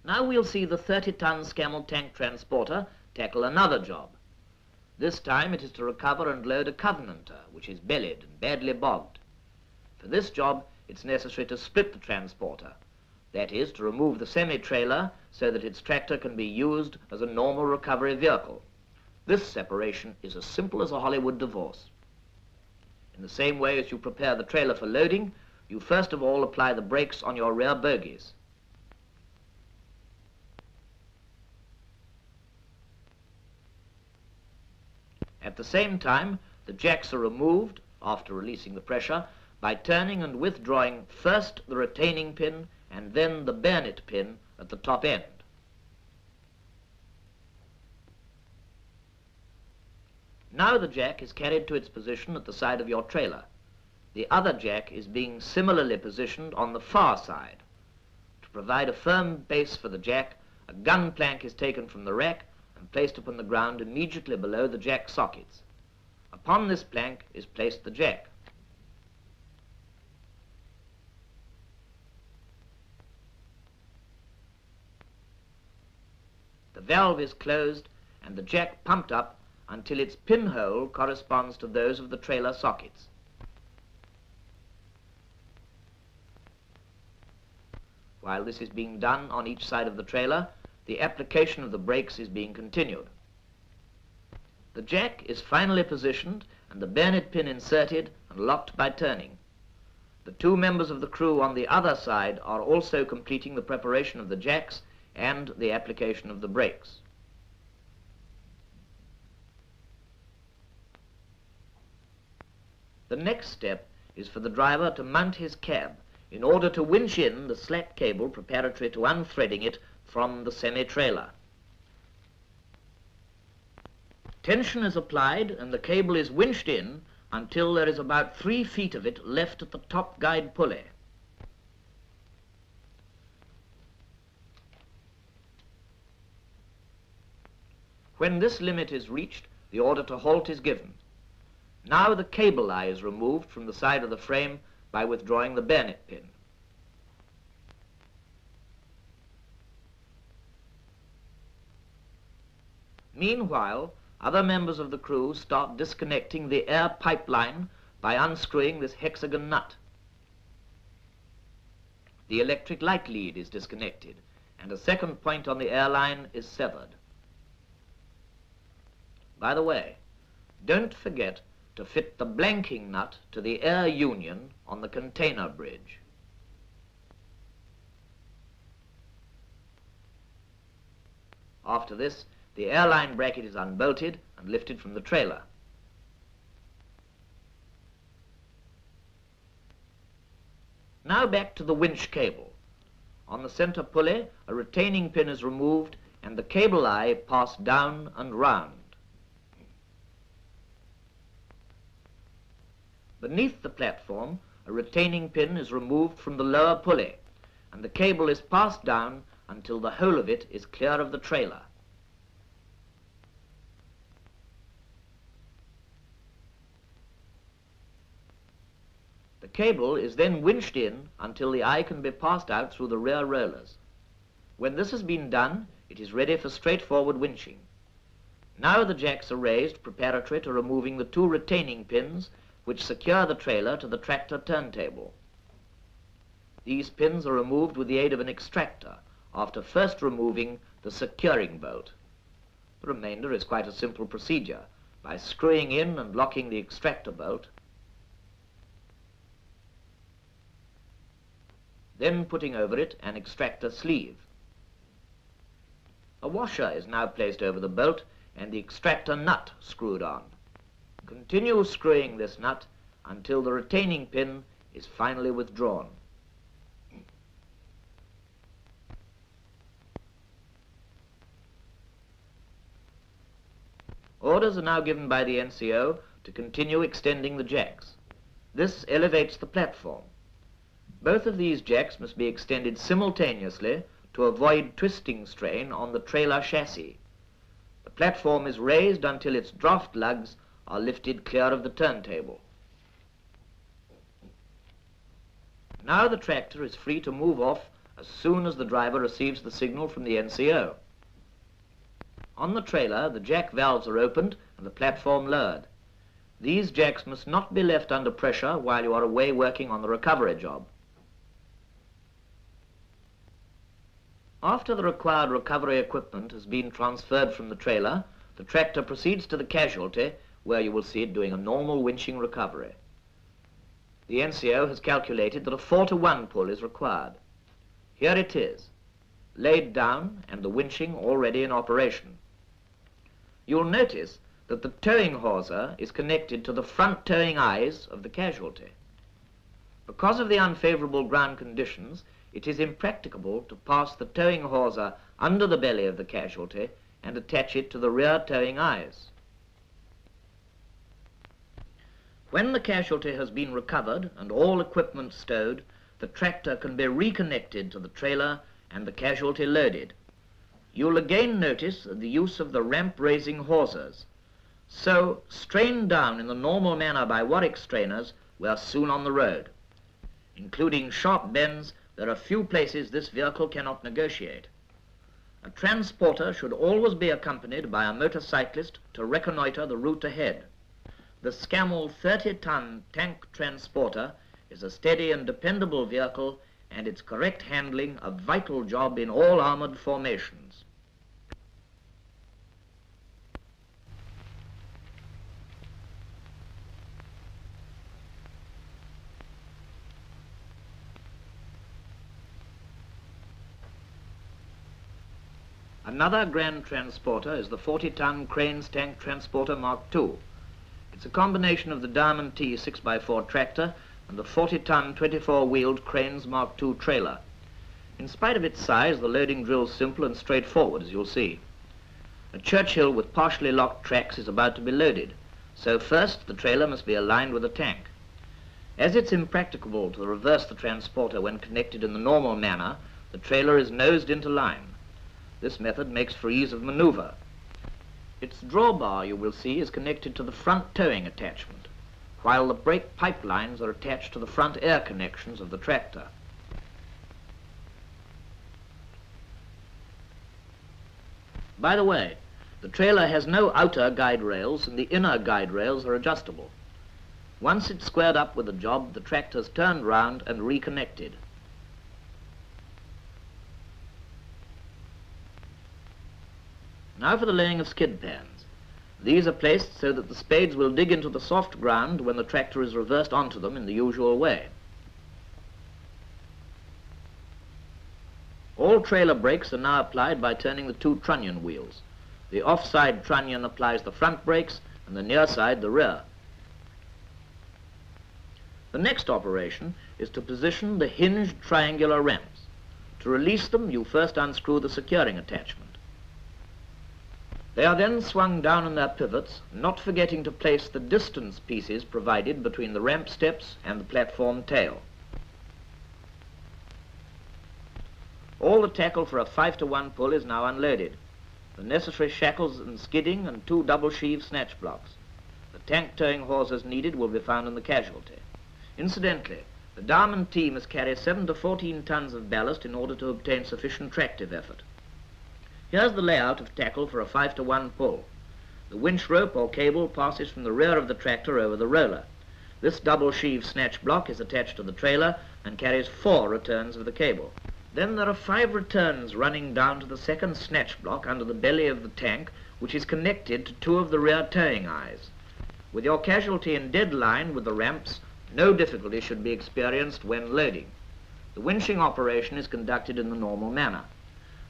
Now we'll see the 30-ton Scammell tank transporter tackle another job. This time it is to recover and load a Covenanter, which is bellied and badly bogged. For this job, it's necessary to split the transporter. That is, to remove the semi-trailer so that its tractor can be used as a normal recovery vehicle. This separation is as simple as a Hollywood divorce. In the same way as you prepare the trailer for loading, you first of all apply the brakes on your rear bogies. At the same time, the jacks are removed, after releasing the pressure, by turning and withdrawing first the retaining pin and then the bayonet pin at the top end. Now the jack is carried to its position at the side of your trailer. The other jack is being similarly positioned on the far side. To provide a firm base for the jack, a gun plank is taken from the rack and placed upon the ground immediately below the jack sockets. Upon this plank is placed the jack. The valve is closed and the jack pumped up until its pinhole corresponds to those of the trailer sockets. While this is being done on each side of the trailer, the application of the brakes is being continued. The jack is finally positioned and the bayonet pin inserted and locked by turning. The two members of the crew on the other side are also completing the preparation of the jacks and the application of the brakes. The next step is for the driver to mount his cab in order to winch in the slack cable preparatory to unthreading it from the semi-trailer. Tension is applied and the cable is winched in until there is about three feet of it left at the top guide pulley. When this limit is reached, the order to halt is given. Now the cable eye is removed from the side of the frame by withdrawing the bayonet pin. Meanwhile, other members of the crew start disconnecting the air pipeline by unscrewing this hexagon nut. The electric light lead is disconnected and a second point on the airline is severed. By the way, don't forget to fit the blanking nut to the air union on the container bridge. After this, the airline bracket is unbolted and lifted from the trailer. Now back to the winch cable. On the center pulley, a retaining pin is removed and the cable eye passed down and round. Beneath the platform, a retaining pin is removed from the lower pulley, and the cable is passed down until the whole of it is clear of the trailer. The cable is then winched in until the eye can be passed out through the rear rollers. When this has been done, it is ready for straightforward winching. Now the jacks are raised preparatory to removing the two retaining pins which secure the trailer to the tractor turntable. These pins are removed with the aid of an extractor after first removing the securing bolt. The remainder is quite a simple procedure by screwing in and locking the extractor bolt, then putting over it an extractor sleeve. A washer is now placed over the bolt and the extractor nut screwed on. Continue screwing this nut until the retaining pin is finally withdrawn. Orders are now given by the NCO to continue extending the jacks. This elevates the platform. Both of these jacks must be extended simultaneously to avoid twisting strain on the trailer chassis. The platform is raised until its draft lugs are lifted clear of the turntable. Now the tractor is free to move off as soon as the driver receives the signal from the NCO. On the trailer, the jack valves are opened and the platform lowered. These jacks must not be left under pressure while you are away working on the recovery job. After the required recovery equipment has been transferred from the trailer, the tractor proceeds to the casualty where you will see it doing a normal winching recovery. The NCO has calculated that a 4 to 1 pull is required. Here it is, laid down and the winching already in operation. You'll notice that the towing hawser is connected to the front towing eyes of the casualty. Because of the unfavorable ground conditions, it is impracticable to pass the towing hawser under the belly of the casualty and attach it to the rear towing eyes. When the casualty has been recovered and all equipment stowed, the tractor can be reconnected to the trailer and the casualty loaded. You'll again notice the use of the ramp raising hawsers. So, strained down in the normal manner by Warwick strainers, we are soon on the road. Including sharp bends, there are few places this vehicle cannot negotiate. A transporter should always be accompanied by a motorcyclist to reconnoiter the route ahead. The Scammell 30-ton tank transporter is a steady and dependable vehicle and its correct handling a vital job in all armored formations. Another grand transporter is the 40-ton Cranes Tank Transporter Mark II. It's a combination of the Diamond T 6x4 tractor and the 40-ton 24-wheeled Cranes Mark II trailer. In spite of its size, the loading drill's simple and straightforward, as you'll see. A Churchill with partially locked tracks is about to be loaded, so first the trailer must be aligned with the tank. As it's impracticable to reverse the transporter when connected in the normal manner, the trailer is nosed into line. This method makes for ease of maneuver. Its drawbar, you will see, is connected to the front towing attachment, while the brake pipelines are attached to the front air connections of the tractor. By the way, the trailer has no outer guide rails and the inner guide rails are adjustable. Once it's squared up with the job, the tractor's turned round and reconnected. Now for the laying of skid pans. These are placed so that the spades will dig into the soft ground when the tractor is reversed onto them in the usual way. All trailer brakes are now applied by turning the two trunnion wheels. The offside trunnion applies the front brakes and the near side the rear. The next operation is to position the hinged triangular ramps. To release them, you first unscrew the securing attachment. They are then swung down on their pivots, not forgetting to place the distance pieces provided between the ramp steps and the platform tail. All the tackle for a 5 to 1 pull is now unloaded. The necessary shackles and skidding and two double sheave snatch blocks. The tank towing hawsers needed will be found in the casualty. Incidentally, the Diamond T must carry 7 to 14 tons of ballast in order to obtain sufficient tractive effort. Here's the layout of tackle for a 5 to 1 pull. The winch rope or cable passes from the rear of the tractor over the roller. This double sheave snatch block is attached to the trailer and carries four returns of the cable. Then there are five returns running down to the second snatch block under the belly of the tank, which is connected to two of the rear towing eyes. With your casualty in dead line with the ramps, no difficulty should be experienced when loading. The winching operation is conducted in the normal manner.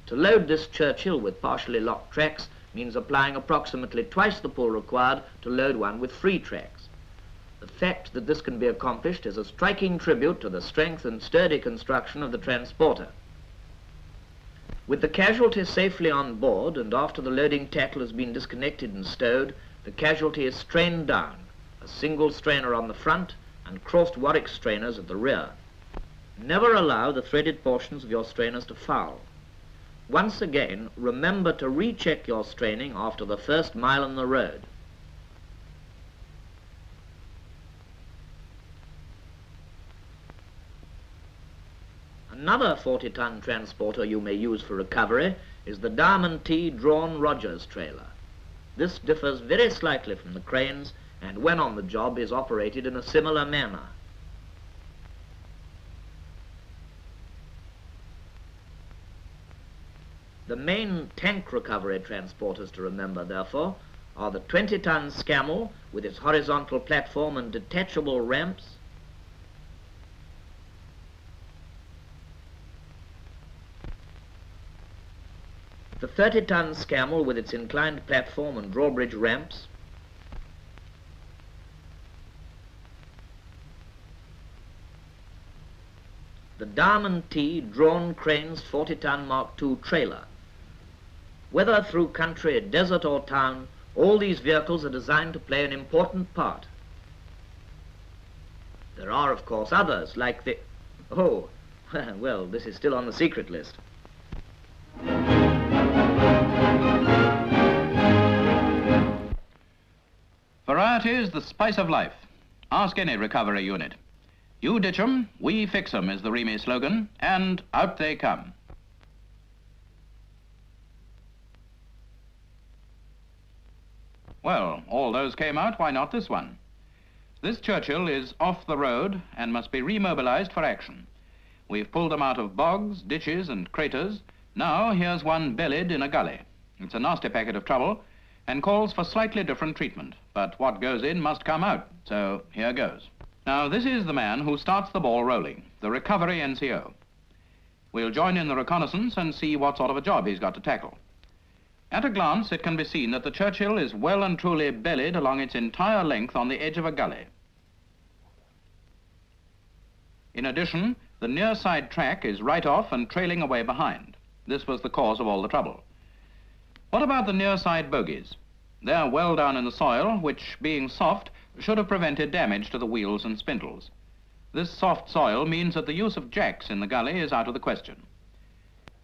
To load this Churchill with partially locked tracks means applying approximately twice the pull required to load one with free tracks. The fact that this can be accomplished is a striking tribute to the strength and sturdy construction of the transporter. With the casualty safely on board and after the loading tackle has been disconnected and stowed, the casualty is strained down, a single strainer on the front and crossed Warwick strainers at the rear. Never allow the threaded portions of your strainers to foul. Once again, remember to recheck your straining after the first mile on the road. Another 40-ton transporter you may use for recovery is the Diamond T drawn Rogers trailer. This differs very slightly from the cranes and when on the job is operated in a similar manner. The main tank recovery transporters to remember, therefore, are the 20-ton Scammell with its horizontal platform and detachable ramps, The 30-ton Scammell with its inclined platform and drawbridge ramps, the Diamond T drawn cranes 40-ton Mark II trailer. Whether through country, desert or town, all these vehicles are designed to play an important part. There are, of course, others like the... Oh, well, this is still on the secret list. Variety is the spice of life. Ask any recovery unit. You ditch 'em, we fix 'em is the REME slogan, and out they come. Well, all those came out, why not this one? This Churchill is off the road and must be remobilized for action. We've pulled them out of bogs, ditches and craters. Now here's one bellied in a gully. It's a nasty packet of trouble, and calls for slightly different treatment. But what goes in must come out, so here goes. Now, this is the man who starts the ball rolling, the recovery NCO. We'll join in the reconnaissance and see what sort of a job he's got to tackle. At a glance, it can be seen that the Churchill is well and truly bellied along its entire length on the edge of a gully. In addition, the near side track is right off and trailing away behind. This was the cause of all the trouble. What about the near side bogies? They're well down in the soil, which, being soft, should have prevented damage to the wheels and spindles. This soft soil means that the use of jacks in the gully is out of the question.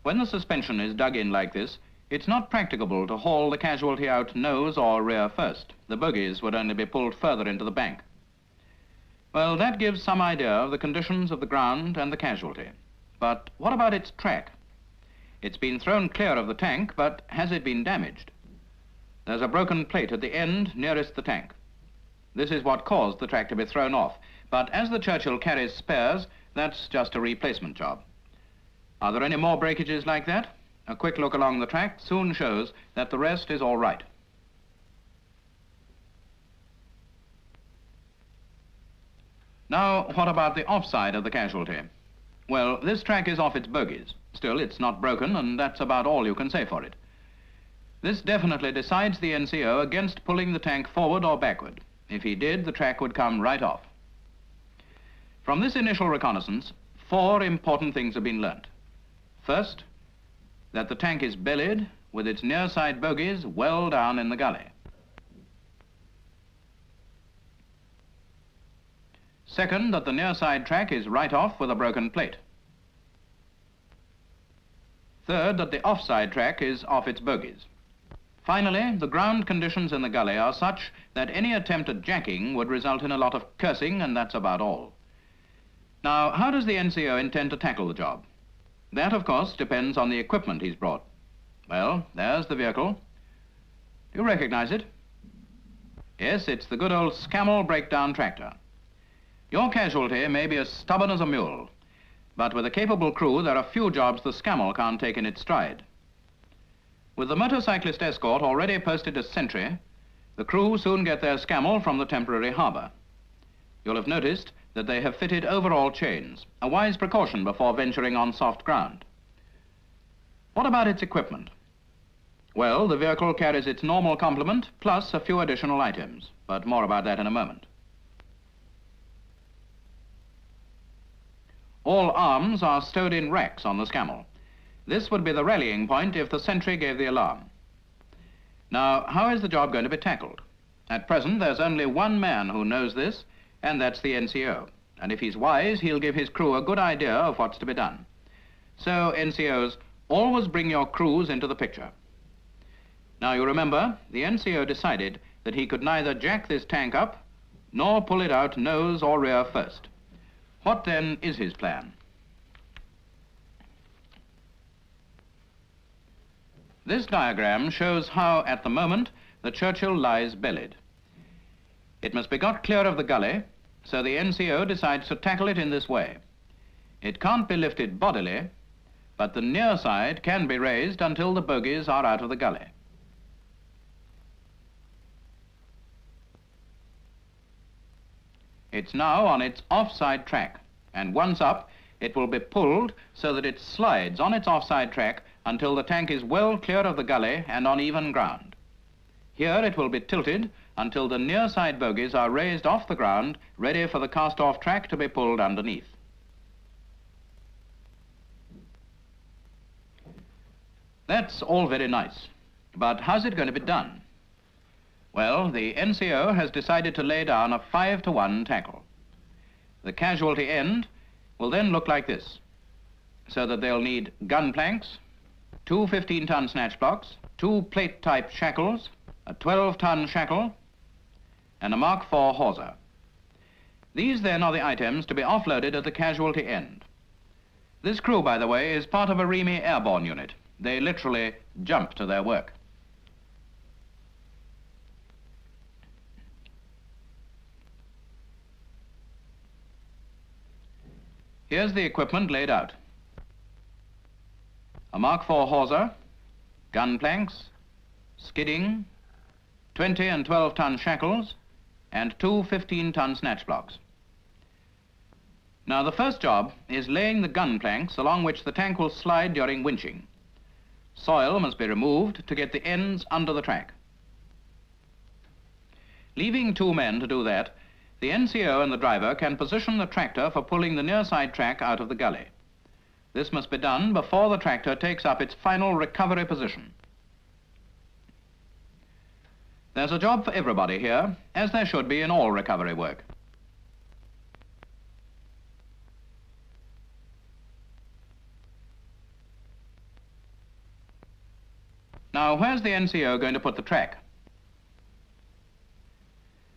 When the suspension is dug in like this, it's not practicable to haul the casualty out nose or rear first. The bogies would only be pulled further into the bank. Well, that gives some idea of the conditions of the ground and the casualty. But what about its track? It's been thrown clear of the tank, but has it been damaged? There's a broken plate at the end nearest the tank. This is what caused the track to be thrown off, but as the Churchill carries spares, that's just a replacement job. Are there any more breakages like that? A quick look along the track soon shows that the rest is all right. Now, what about the offside of the casualty? Well, this track is off its bogies. Still, it's not broken, and that's about all you can say for it. This definitely decides the NCO against pulling the tank forward or backward. If he did, the track would come right off. From this initial reconnaissance, four important things have been learnt. First, that the tank is bellied with its near side bogies well down in the gully. Second, that the near side track is right off with a broken plate. Third, that the offside track is off its bogies. Finally, the ground conditions in the gully are such that any attempt at jacking would result in a lot of cursing, and that's about all. Now, how does the NCO intend to tackle the job? That, of course, depends on the equipment he's brought. Well, there's the vehicle. Do you recognize it? Yes, it's the good old Scammell breakdown tractor. Your casualty may be as stubborn as a mule, but with a capable crew, there are few jobs the Scammell can't take in its stride. With the motorcyclist escort already posted as sentry, the crew soon get their Scammell from the temporary harbour. You'll have noticed that they have fitted overall chains, a wise precaution before venturing on soft ground. What about its equipment? Well, the vehicle carries its normal complement plus a few additional items, but more about that in a moment. All arms are stowed in racks on the Scammell. This would be the rallying point if the sentry gave the alarm. Now, how is the job going to be tackled? At present, there's only one man who knows this, and that's the NCO. And if he's wise, he'll give his crew a good idea of what's to be done. So, NCOs, always bring your crews into the picture. Now, you remember, the NCO decided that he could neither jack this tank up, nor pull it out nose or rear first. What, then, is his plan? This diagram shows how, at the moment, the Churchill lies bellied. It must be got clear of the gully, so the NCO decides to tackle it in this way. It can't be lifted bodily, but the near side can be raised until the bogies are out of the gully. It's now on its offside track, and once up, it will be pulled so that it slides on its offside track until the tank is well clear of the gully and on even ground. Here it will be tilted until the near side bogies are raised off the ground, ready for the cast-off track to be pulled underneath. That's all very nice, but how's it going to be done? Well, the NCO has decided to lay down a five to one tackle. The casualty end will then look like this, so that they'll need gun planks, two 15-ton snatch blocks, two plate-type shackles, a 12-ton shackle, and a Mark IV hawser. These then are the items to be offloaded at the casualty end. This crew, by the way, is part of a REME airborne unit. They literally jump to their work. Here's the equipment laid out a Mark IV hawser, gun planks, skidding, 20 and 12 ton shackles, and two 15 ton snatch blocks. Now the first job is laying the gun planks along which the tank will slide during winching. Soil must be removed to get the ends under the track. Leaving two men to do that, the NCO and the driver can position the tractor for pulling the near side track out of the gully. This must be done before the tractor takes up its final recovery position. There's a job for everybody here, as there should be in all recovery work. Now, where's the NCO going to put the track?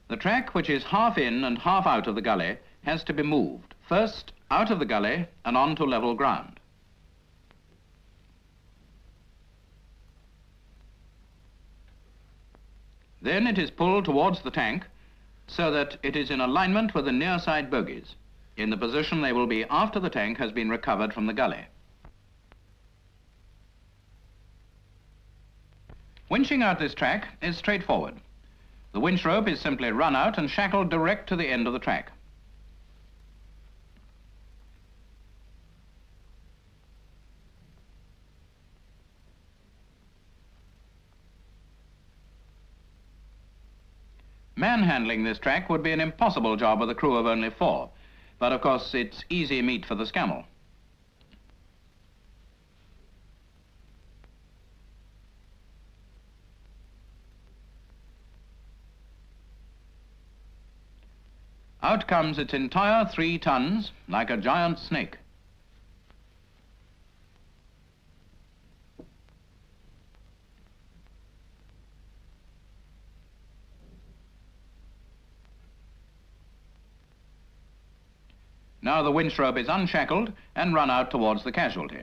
The track, which is half in and half out of the gully, has to be moved. First, out of the gully and onto level ground. Then it is pulled towards the tank so that it is in alignment with the near side bogies, in the position they will be after the tank has been recovered from the gully. Winching out this track is straightforward. The winch rope is simply run out and shackled direct to the end of the track. Manhandling this track would be an impossible job with a crew of only four, but of course it's easy meat for the scammell. Out comes its entire three tons, like a giant snake. Now the winch rope is unshackled and run out towards the casualty.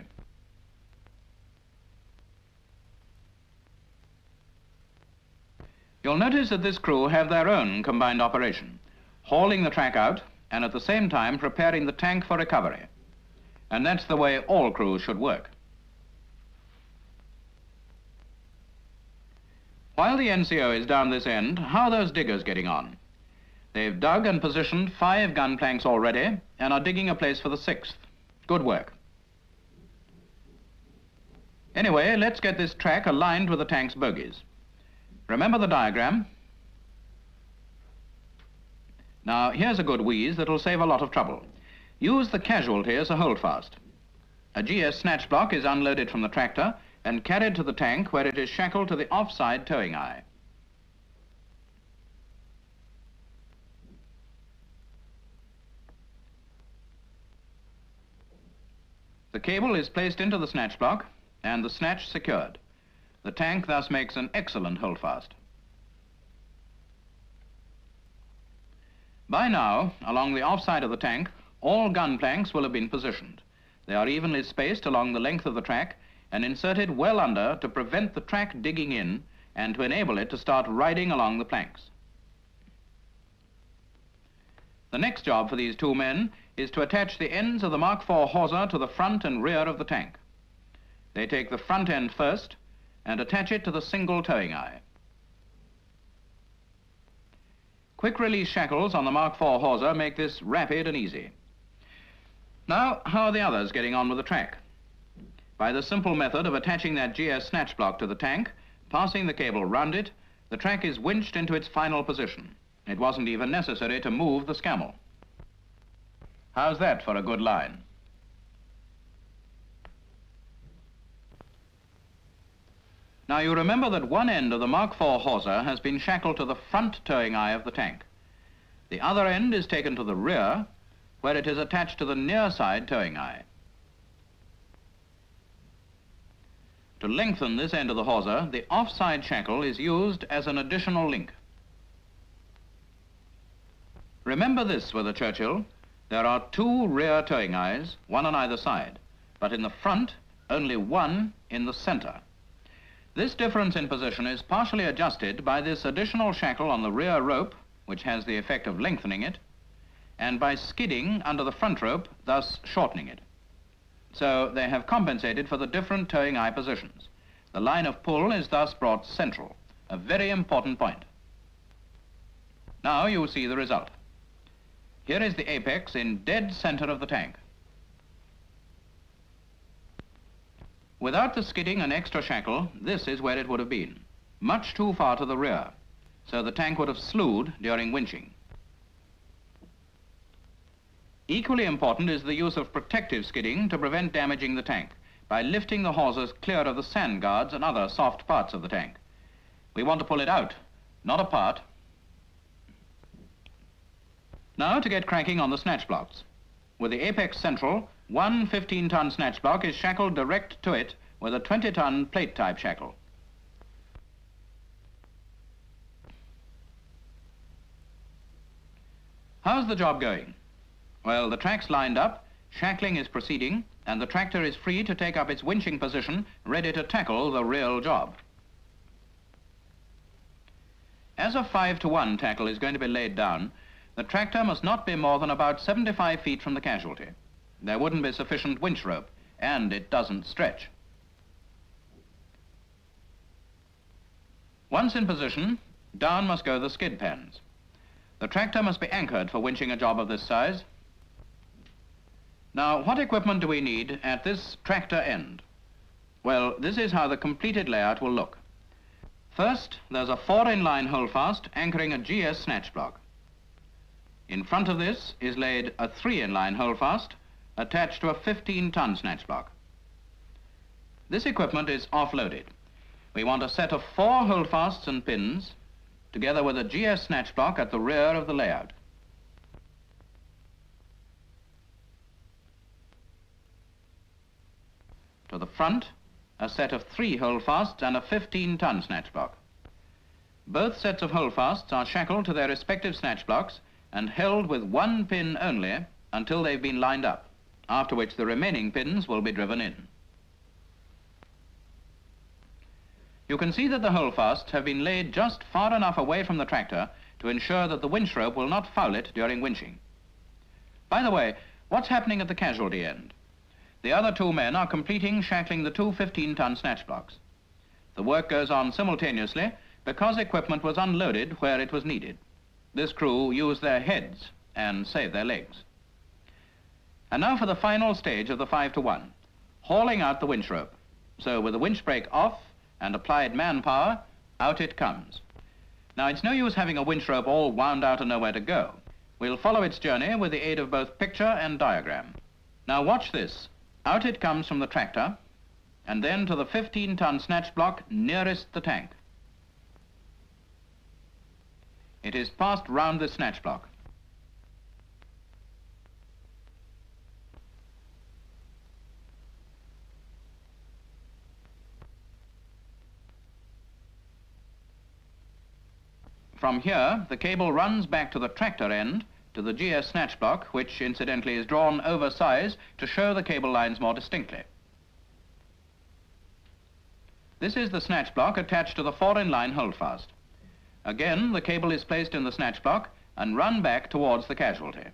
You'll notice that this crew have their own combined operation hauling the track out and at the same time preparing the tank for recovery. And that's the way all crews should work. While the NCO is down this end, how are those diggers getting on? They've dug and positioned five gun planks already and are digging a place for the sixth. Good work. Anyway, let's get this track aligned with the tank's bogies. Remember the diagram? Now, here's a good wheeze that'll save a lot of trouble. Use the casualty as a holdfast. A GS snatch block is unloaded from the tractor and carried to the tank where it is shackled to the offside towing eye. The cable is placed into the snatch block and the snatch secured. The tank thus makes an excellent holdfast. By now, along the offside of the tank, all gun planks will have been positioned. They are evenly spaced along the length of the track and inserted well under to prevent the track digging in and to enable it to start riding along the planks. The next job for these two men is to attach the ends of the Mark IV hawser to the front and rear of the tank. They take the front end first and attach it to the single towing eye. Quick release shackles on the Mark IV hawser make this rapid and easy. Now, how are the others getting on with the track? By the simple method of attaching that GS snatch block to the tank, passing the cable round it, the track is winched into its final position. It wasn't even necessary to move the scammell. How's that for a good line? Now you remember that one end of the Mark IV hawser has been shackled to the front towing eye of the tank. The other end is taken to the rear, where it is attached to the near side towing eye. To lengthen this end of the hawser, the offside shackle is used as an additional link. Remember this with a Churchill, there are two rear towing eyes, one on either side, but in the front, only one in the center. This difference in position is partially adjusted by this additional shackle on the rear rope, which has the effect of lengthening it, and by skidding under the front rope, thus shortening it. So they have compensated for the different towing eye positions. The line of pull is thus brought central, a very important point. Now you see the result. Here is the apex in dead center of the tank. Without the skidding and extra shackle, this is where it would have been, much too far to the rear, so the tank would have slewed during winching. Equally important is the use of protective skidding to prevent damaging the tank by lifting the hawsers clear of the sand guards and other soft parts of the tank. We want to pull it out, not apart. Now to get cranking on the snatch blocks. With the apex central, one 15-ton snatch block is shackled direct to it with a 20-ton plate-type shackle. How's the job going? Well, the track's lined up, shackling is proceeding, and the tractor is free to take up its winching position, ready to tackle the real job. As a 5 to 1 tackle is going to be laid down, the tractor must not be more than about 75 feet from the casualty. There wouldn't be sufficient winch rope, and it doesn't stretch. Once in position, down must go the skid pans. The tractor must be anchored for winching a job of this size. Now, what equipment do we need at this tractor end? Well, this is how the completed layout will look. First, there's a four-in-line holdfast anchoring a GS snatch block. In front of this is laid a three-in-line holdfast attached to a 15-ton snatch block. This equipment is offloaded. We want a set of four holdfasts and pins, together with a GS snatch block at the rear of the layout. To the front, a set of three holdfasts and a 15-ton snatch block. Both sets of holdfasts are shackled to their respective snatch blocks and held with one pin only until they've been lined up after which the remaining pins will be driven in. You can see that the holdfasts have been laid just far enough away from the tractor to ensure that the winch rope will not foul it during winching. By the way, what's happening at the casualty end? The other two men are completing shackling the two 15-ton snatch blocks. The work goes on simultaneously because equipment was unloaded where it was needed. This crew use their heads and save their legs. And now for the final stage of the 5 to 1, hauling out the winch rope. So with the winch brake off and applied manpower, out it comes. Now it's no use having a winch rope all wound out and nowhere to go. We'll follow its journey with the aid of both picture and diagram. Now watch this. Out it comes from the tractor, and then to the 15-ton snatch block nearest the tank. It is passed round the snatch block. From here, the cable runs back to the tractor end to the GS snatch block, which incidentally is drawn oversize to show the cable lines more distinctly. This is the snatch block attached to the four-in-line holdfast. Again, the cable is placed in the snatch block and run back towards the casualty.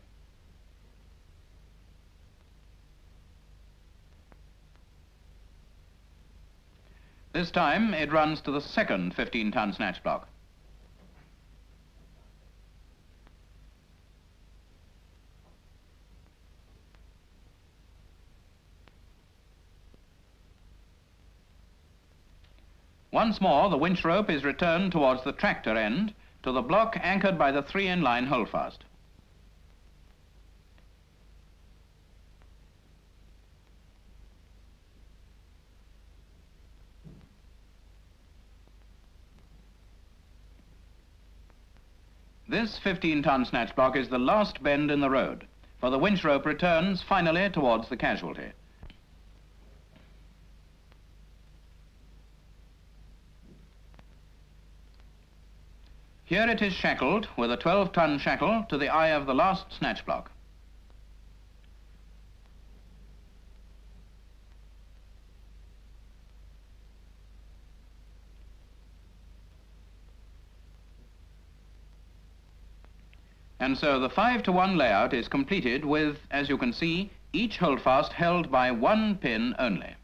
This time, it runs to the second 15-ton snatch block. Once more, the winch rope is returned towards the tractor end to the block anchored by the three-in-line holdfast. This 15-ton snatch block is the last bend in the road, for the winch rope returns finally towards the casualty. Here it is shackled with a 12-ton shackle to the eye of the last snatch block. And so the 5 to 1 layout is completed with, as you can see, each holdfast held by one pin only.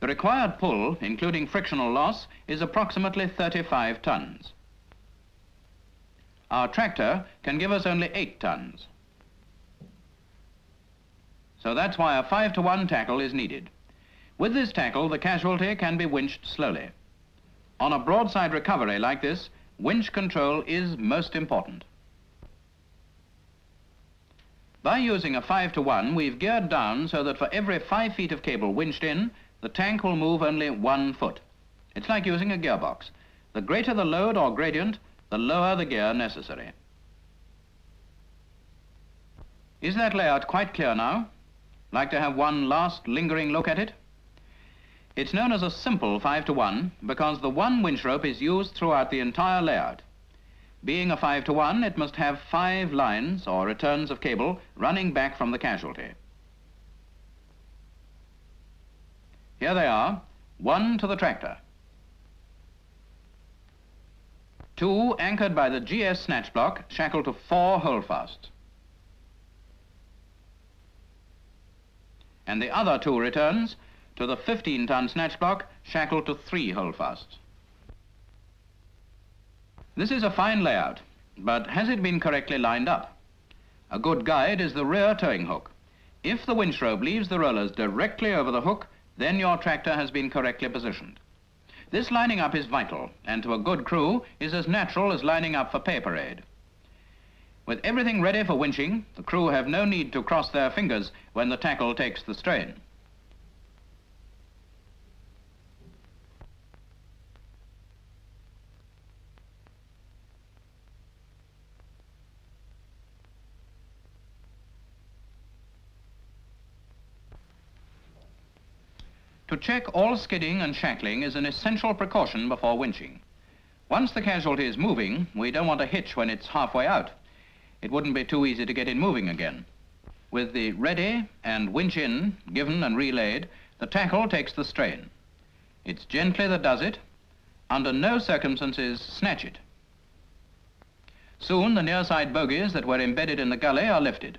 The required pull, including frictional loss, is approximately 35 tons. Our tractor can give us only 8 tons. So that's why a 5 to 1 tackle is needed. With this tackle, the casualty can be winched slowly. On a broadside recovery like this, winch control is most important. By using a 5 to 1, we've geared down so that for every 5 feet of cable winched in, the tank will move only one foot. It's like using a gearbox. The greater the load or gradient, the lower the gear necessary. Is that layout quite clear now? Like to have one last lingering look at it? It's known as a simple 5 to 1 because the one winch rope is used throughout the entire layout. Being a 5 to 1, it must have five lines or returns of cable running back from the casualty. Here they are, one to the tractor. Two anchored by the GS snatch block shackled to four holdfasts. And the other two returns to the 15-ton snatch block shackled to three holdfasts. This is a fine layout, but has it been correctly lined up? A good guide is the rear towing hook. If the winch rope leaves the rollers directly over the hook, then your tractor has been correctly positioned. This lining up is vital, and to a good crew is as natural as lining up for pay parade. With everything ready for winching, the crew have no need to cross their fingers when the tackle takes the strain. To check all skidding and shackling is an essential precaution before winching. Once the casualty is moving, we don't want to hitch when it's halfway out. It wouldn't be too easy to get it moving again. With the ready and winch in given and relayed, the tackle takes the strain. It's gently that does it. Under no circumstances snatch it. Soon the near side bogies that were embedded in the gully are lifted.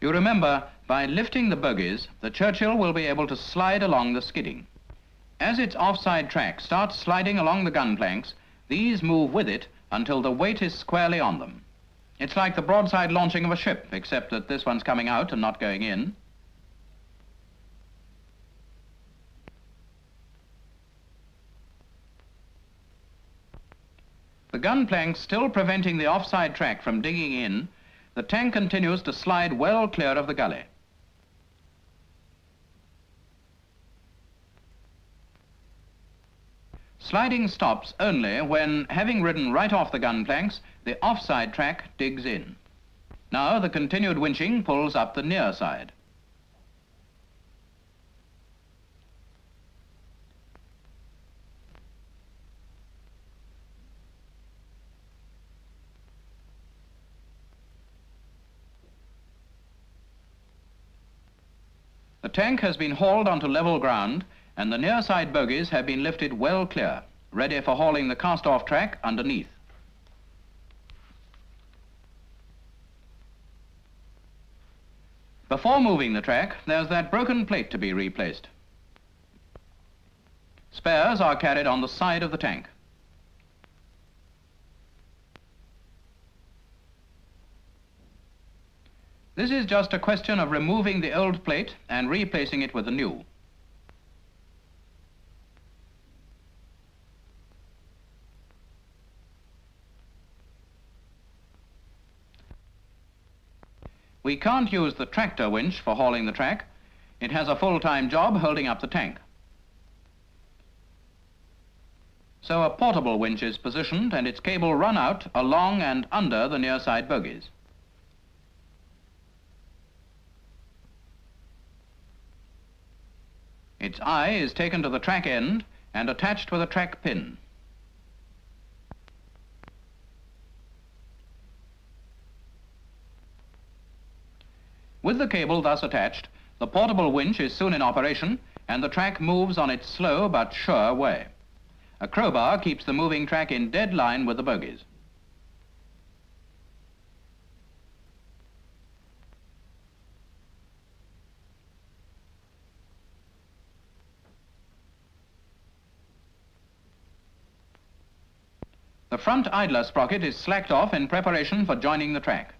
You remember, by lifting the bogies, the Churchill will be able to slide along the skidding. As its offside track starts sliding along the gun planks, these move with it until the weight is squarely on them. It's like the broadside launching of a ship, except that this one's coming out and not going in. The gun planks still preventing the offside track from digging in the tank continues to slide well clear of the gully. Sliding stops only when, having ridden right off the gun planks, the offside track digs in. Now the continued winching pulls up the near side. The tank has been hauled onto level ground and the near side bogies have been lifted well clear, ready for hauling the cast-off track underneath. Before moving the track, there's that broken plate to be replaced. Spares are carried on the side of the tank. This is just a question of removing the old plate and replacing it with a new. We can't use the tractor winch for hauling the track. It has a full-time job holding up the tank. So a portable winch is positioned and its cable run out along and under the near side bogies. Its eye is taken to the track end and attached with a track pin. With the cable thus attached, the portable winch is soon in operation and the track moves on its slow but sure way. A crowbar keeps the moving track in dead line with the bogies. The front idler sprocket is slacked off in preparation for joining the track.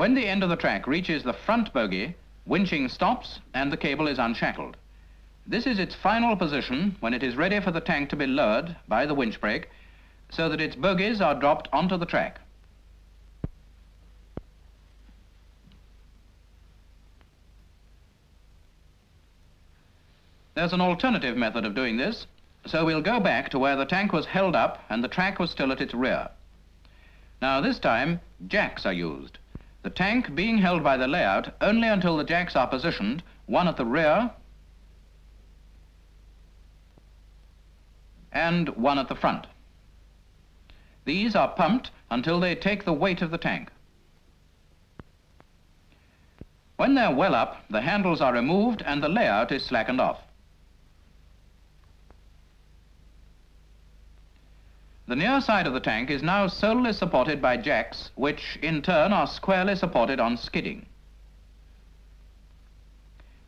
When the end of the track reaches the front bogie, winching stops and the cable is unshackled. This is its final position when it is ready for the tank to be lowered by the winch brake so that its bogies are dropped onto the track. There's an alternative method of doing this, so we'll go back to where the tank was held up and the track was still at its rear. Now this time, jacks are used. The tank being held by the layout only until the jacks are positioned, one at the rear and one at the front. These are pumped until they take the weight of the tank. When they're well up, the handles are removed and the layout is slackened off. The near side of the tank is now solely supported by jacks, which in turn are squarely supported on skidding.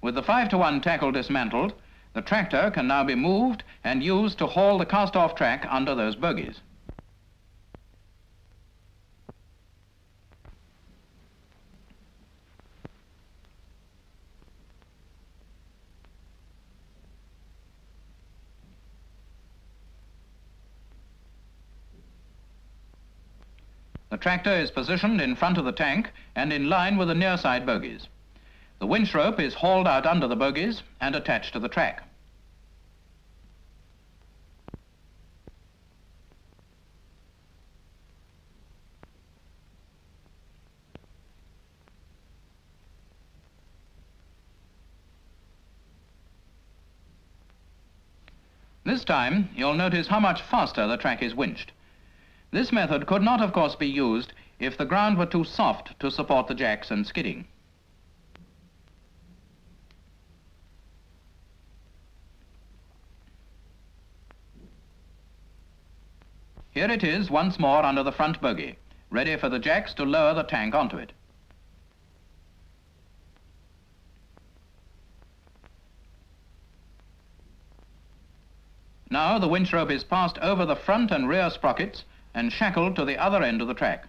With the 5 to 1 tackle dismantled, the tractor can now be moved and used to haul the cast-off track under those bogies. The tractor is positioned in front of the tank and in line with the near side bogies. The winch rope is hauled out under the bogies and attached to the track. This time, you'll notice how much faster the track is winched. This method could not, of course, be used if the ground were too soft to support the jacks and skidding. Here it is once more under the front bogie, ready for the jacks to lower the tank onto it. Now the winch rope is passed over the front and rear sprockets and shackled to the other end of the track.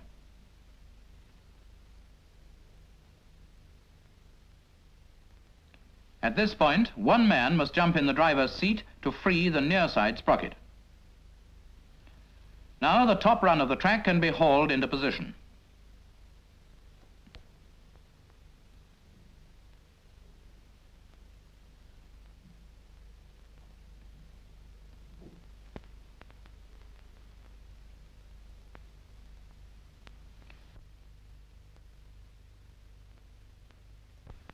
At this point, one man must jump in the driver's seat to free the near side sprocket. Now the top run of the track can be hauled into position.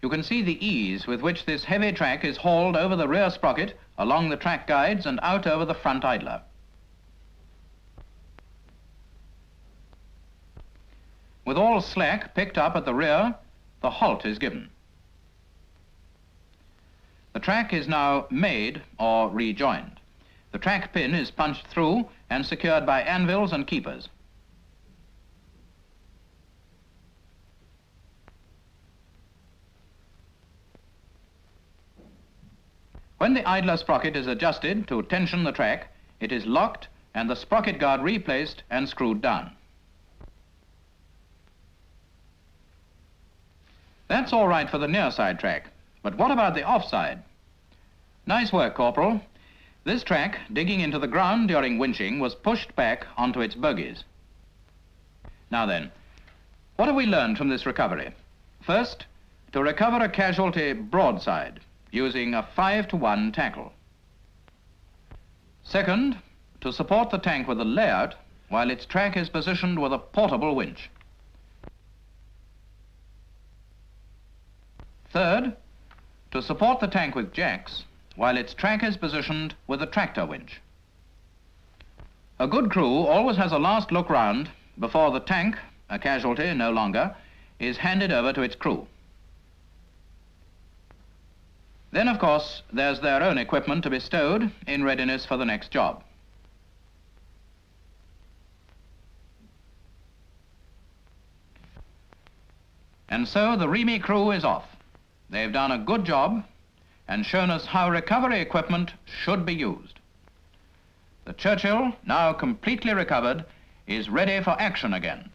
You can see the ease with which this heavy track is hauled over the rear sprocket, along the track guides and out over the front idler. With all slack picked up at the rear, the halt is given. The track is now made or rejoined. The track pin is punched through and secured by anvils and keepers. When the idler sprocket is adjusted to tension the track, it is locked and the sprocket guard replaced and screwed down. That's all right for the near side track, but what about the offside? Nice work, Corporal. This track, digging into the ground during winching, was pushed back onto its bogies. Now then, what have we learned from this recovery? First, to recover a casualty broadside, using a 5 to 1 tackle. Second, to support the tank with a layout while its track is positioned with a portable winch. Third, to support the tank with jacks while its track is positioned with a tractor winch. A good crew always has a last look round before the tank, a casualty no longer, is handed over to its crew. Then, of course, there's their own equipment to be stowed in readiness for the next job. And so the REME crew is off. They've done a good job and shown us how recovery equipment should be used. The Churchill, now completely recovered, is ready for action again.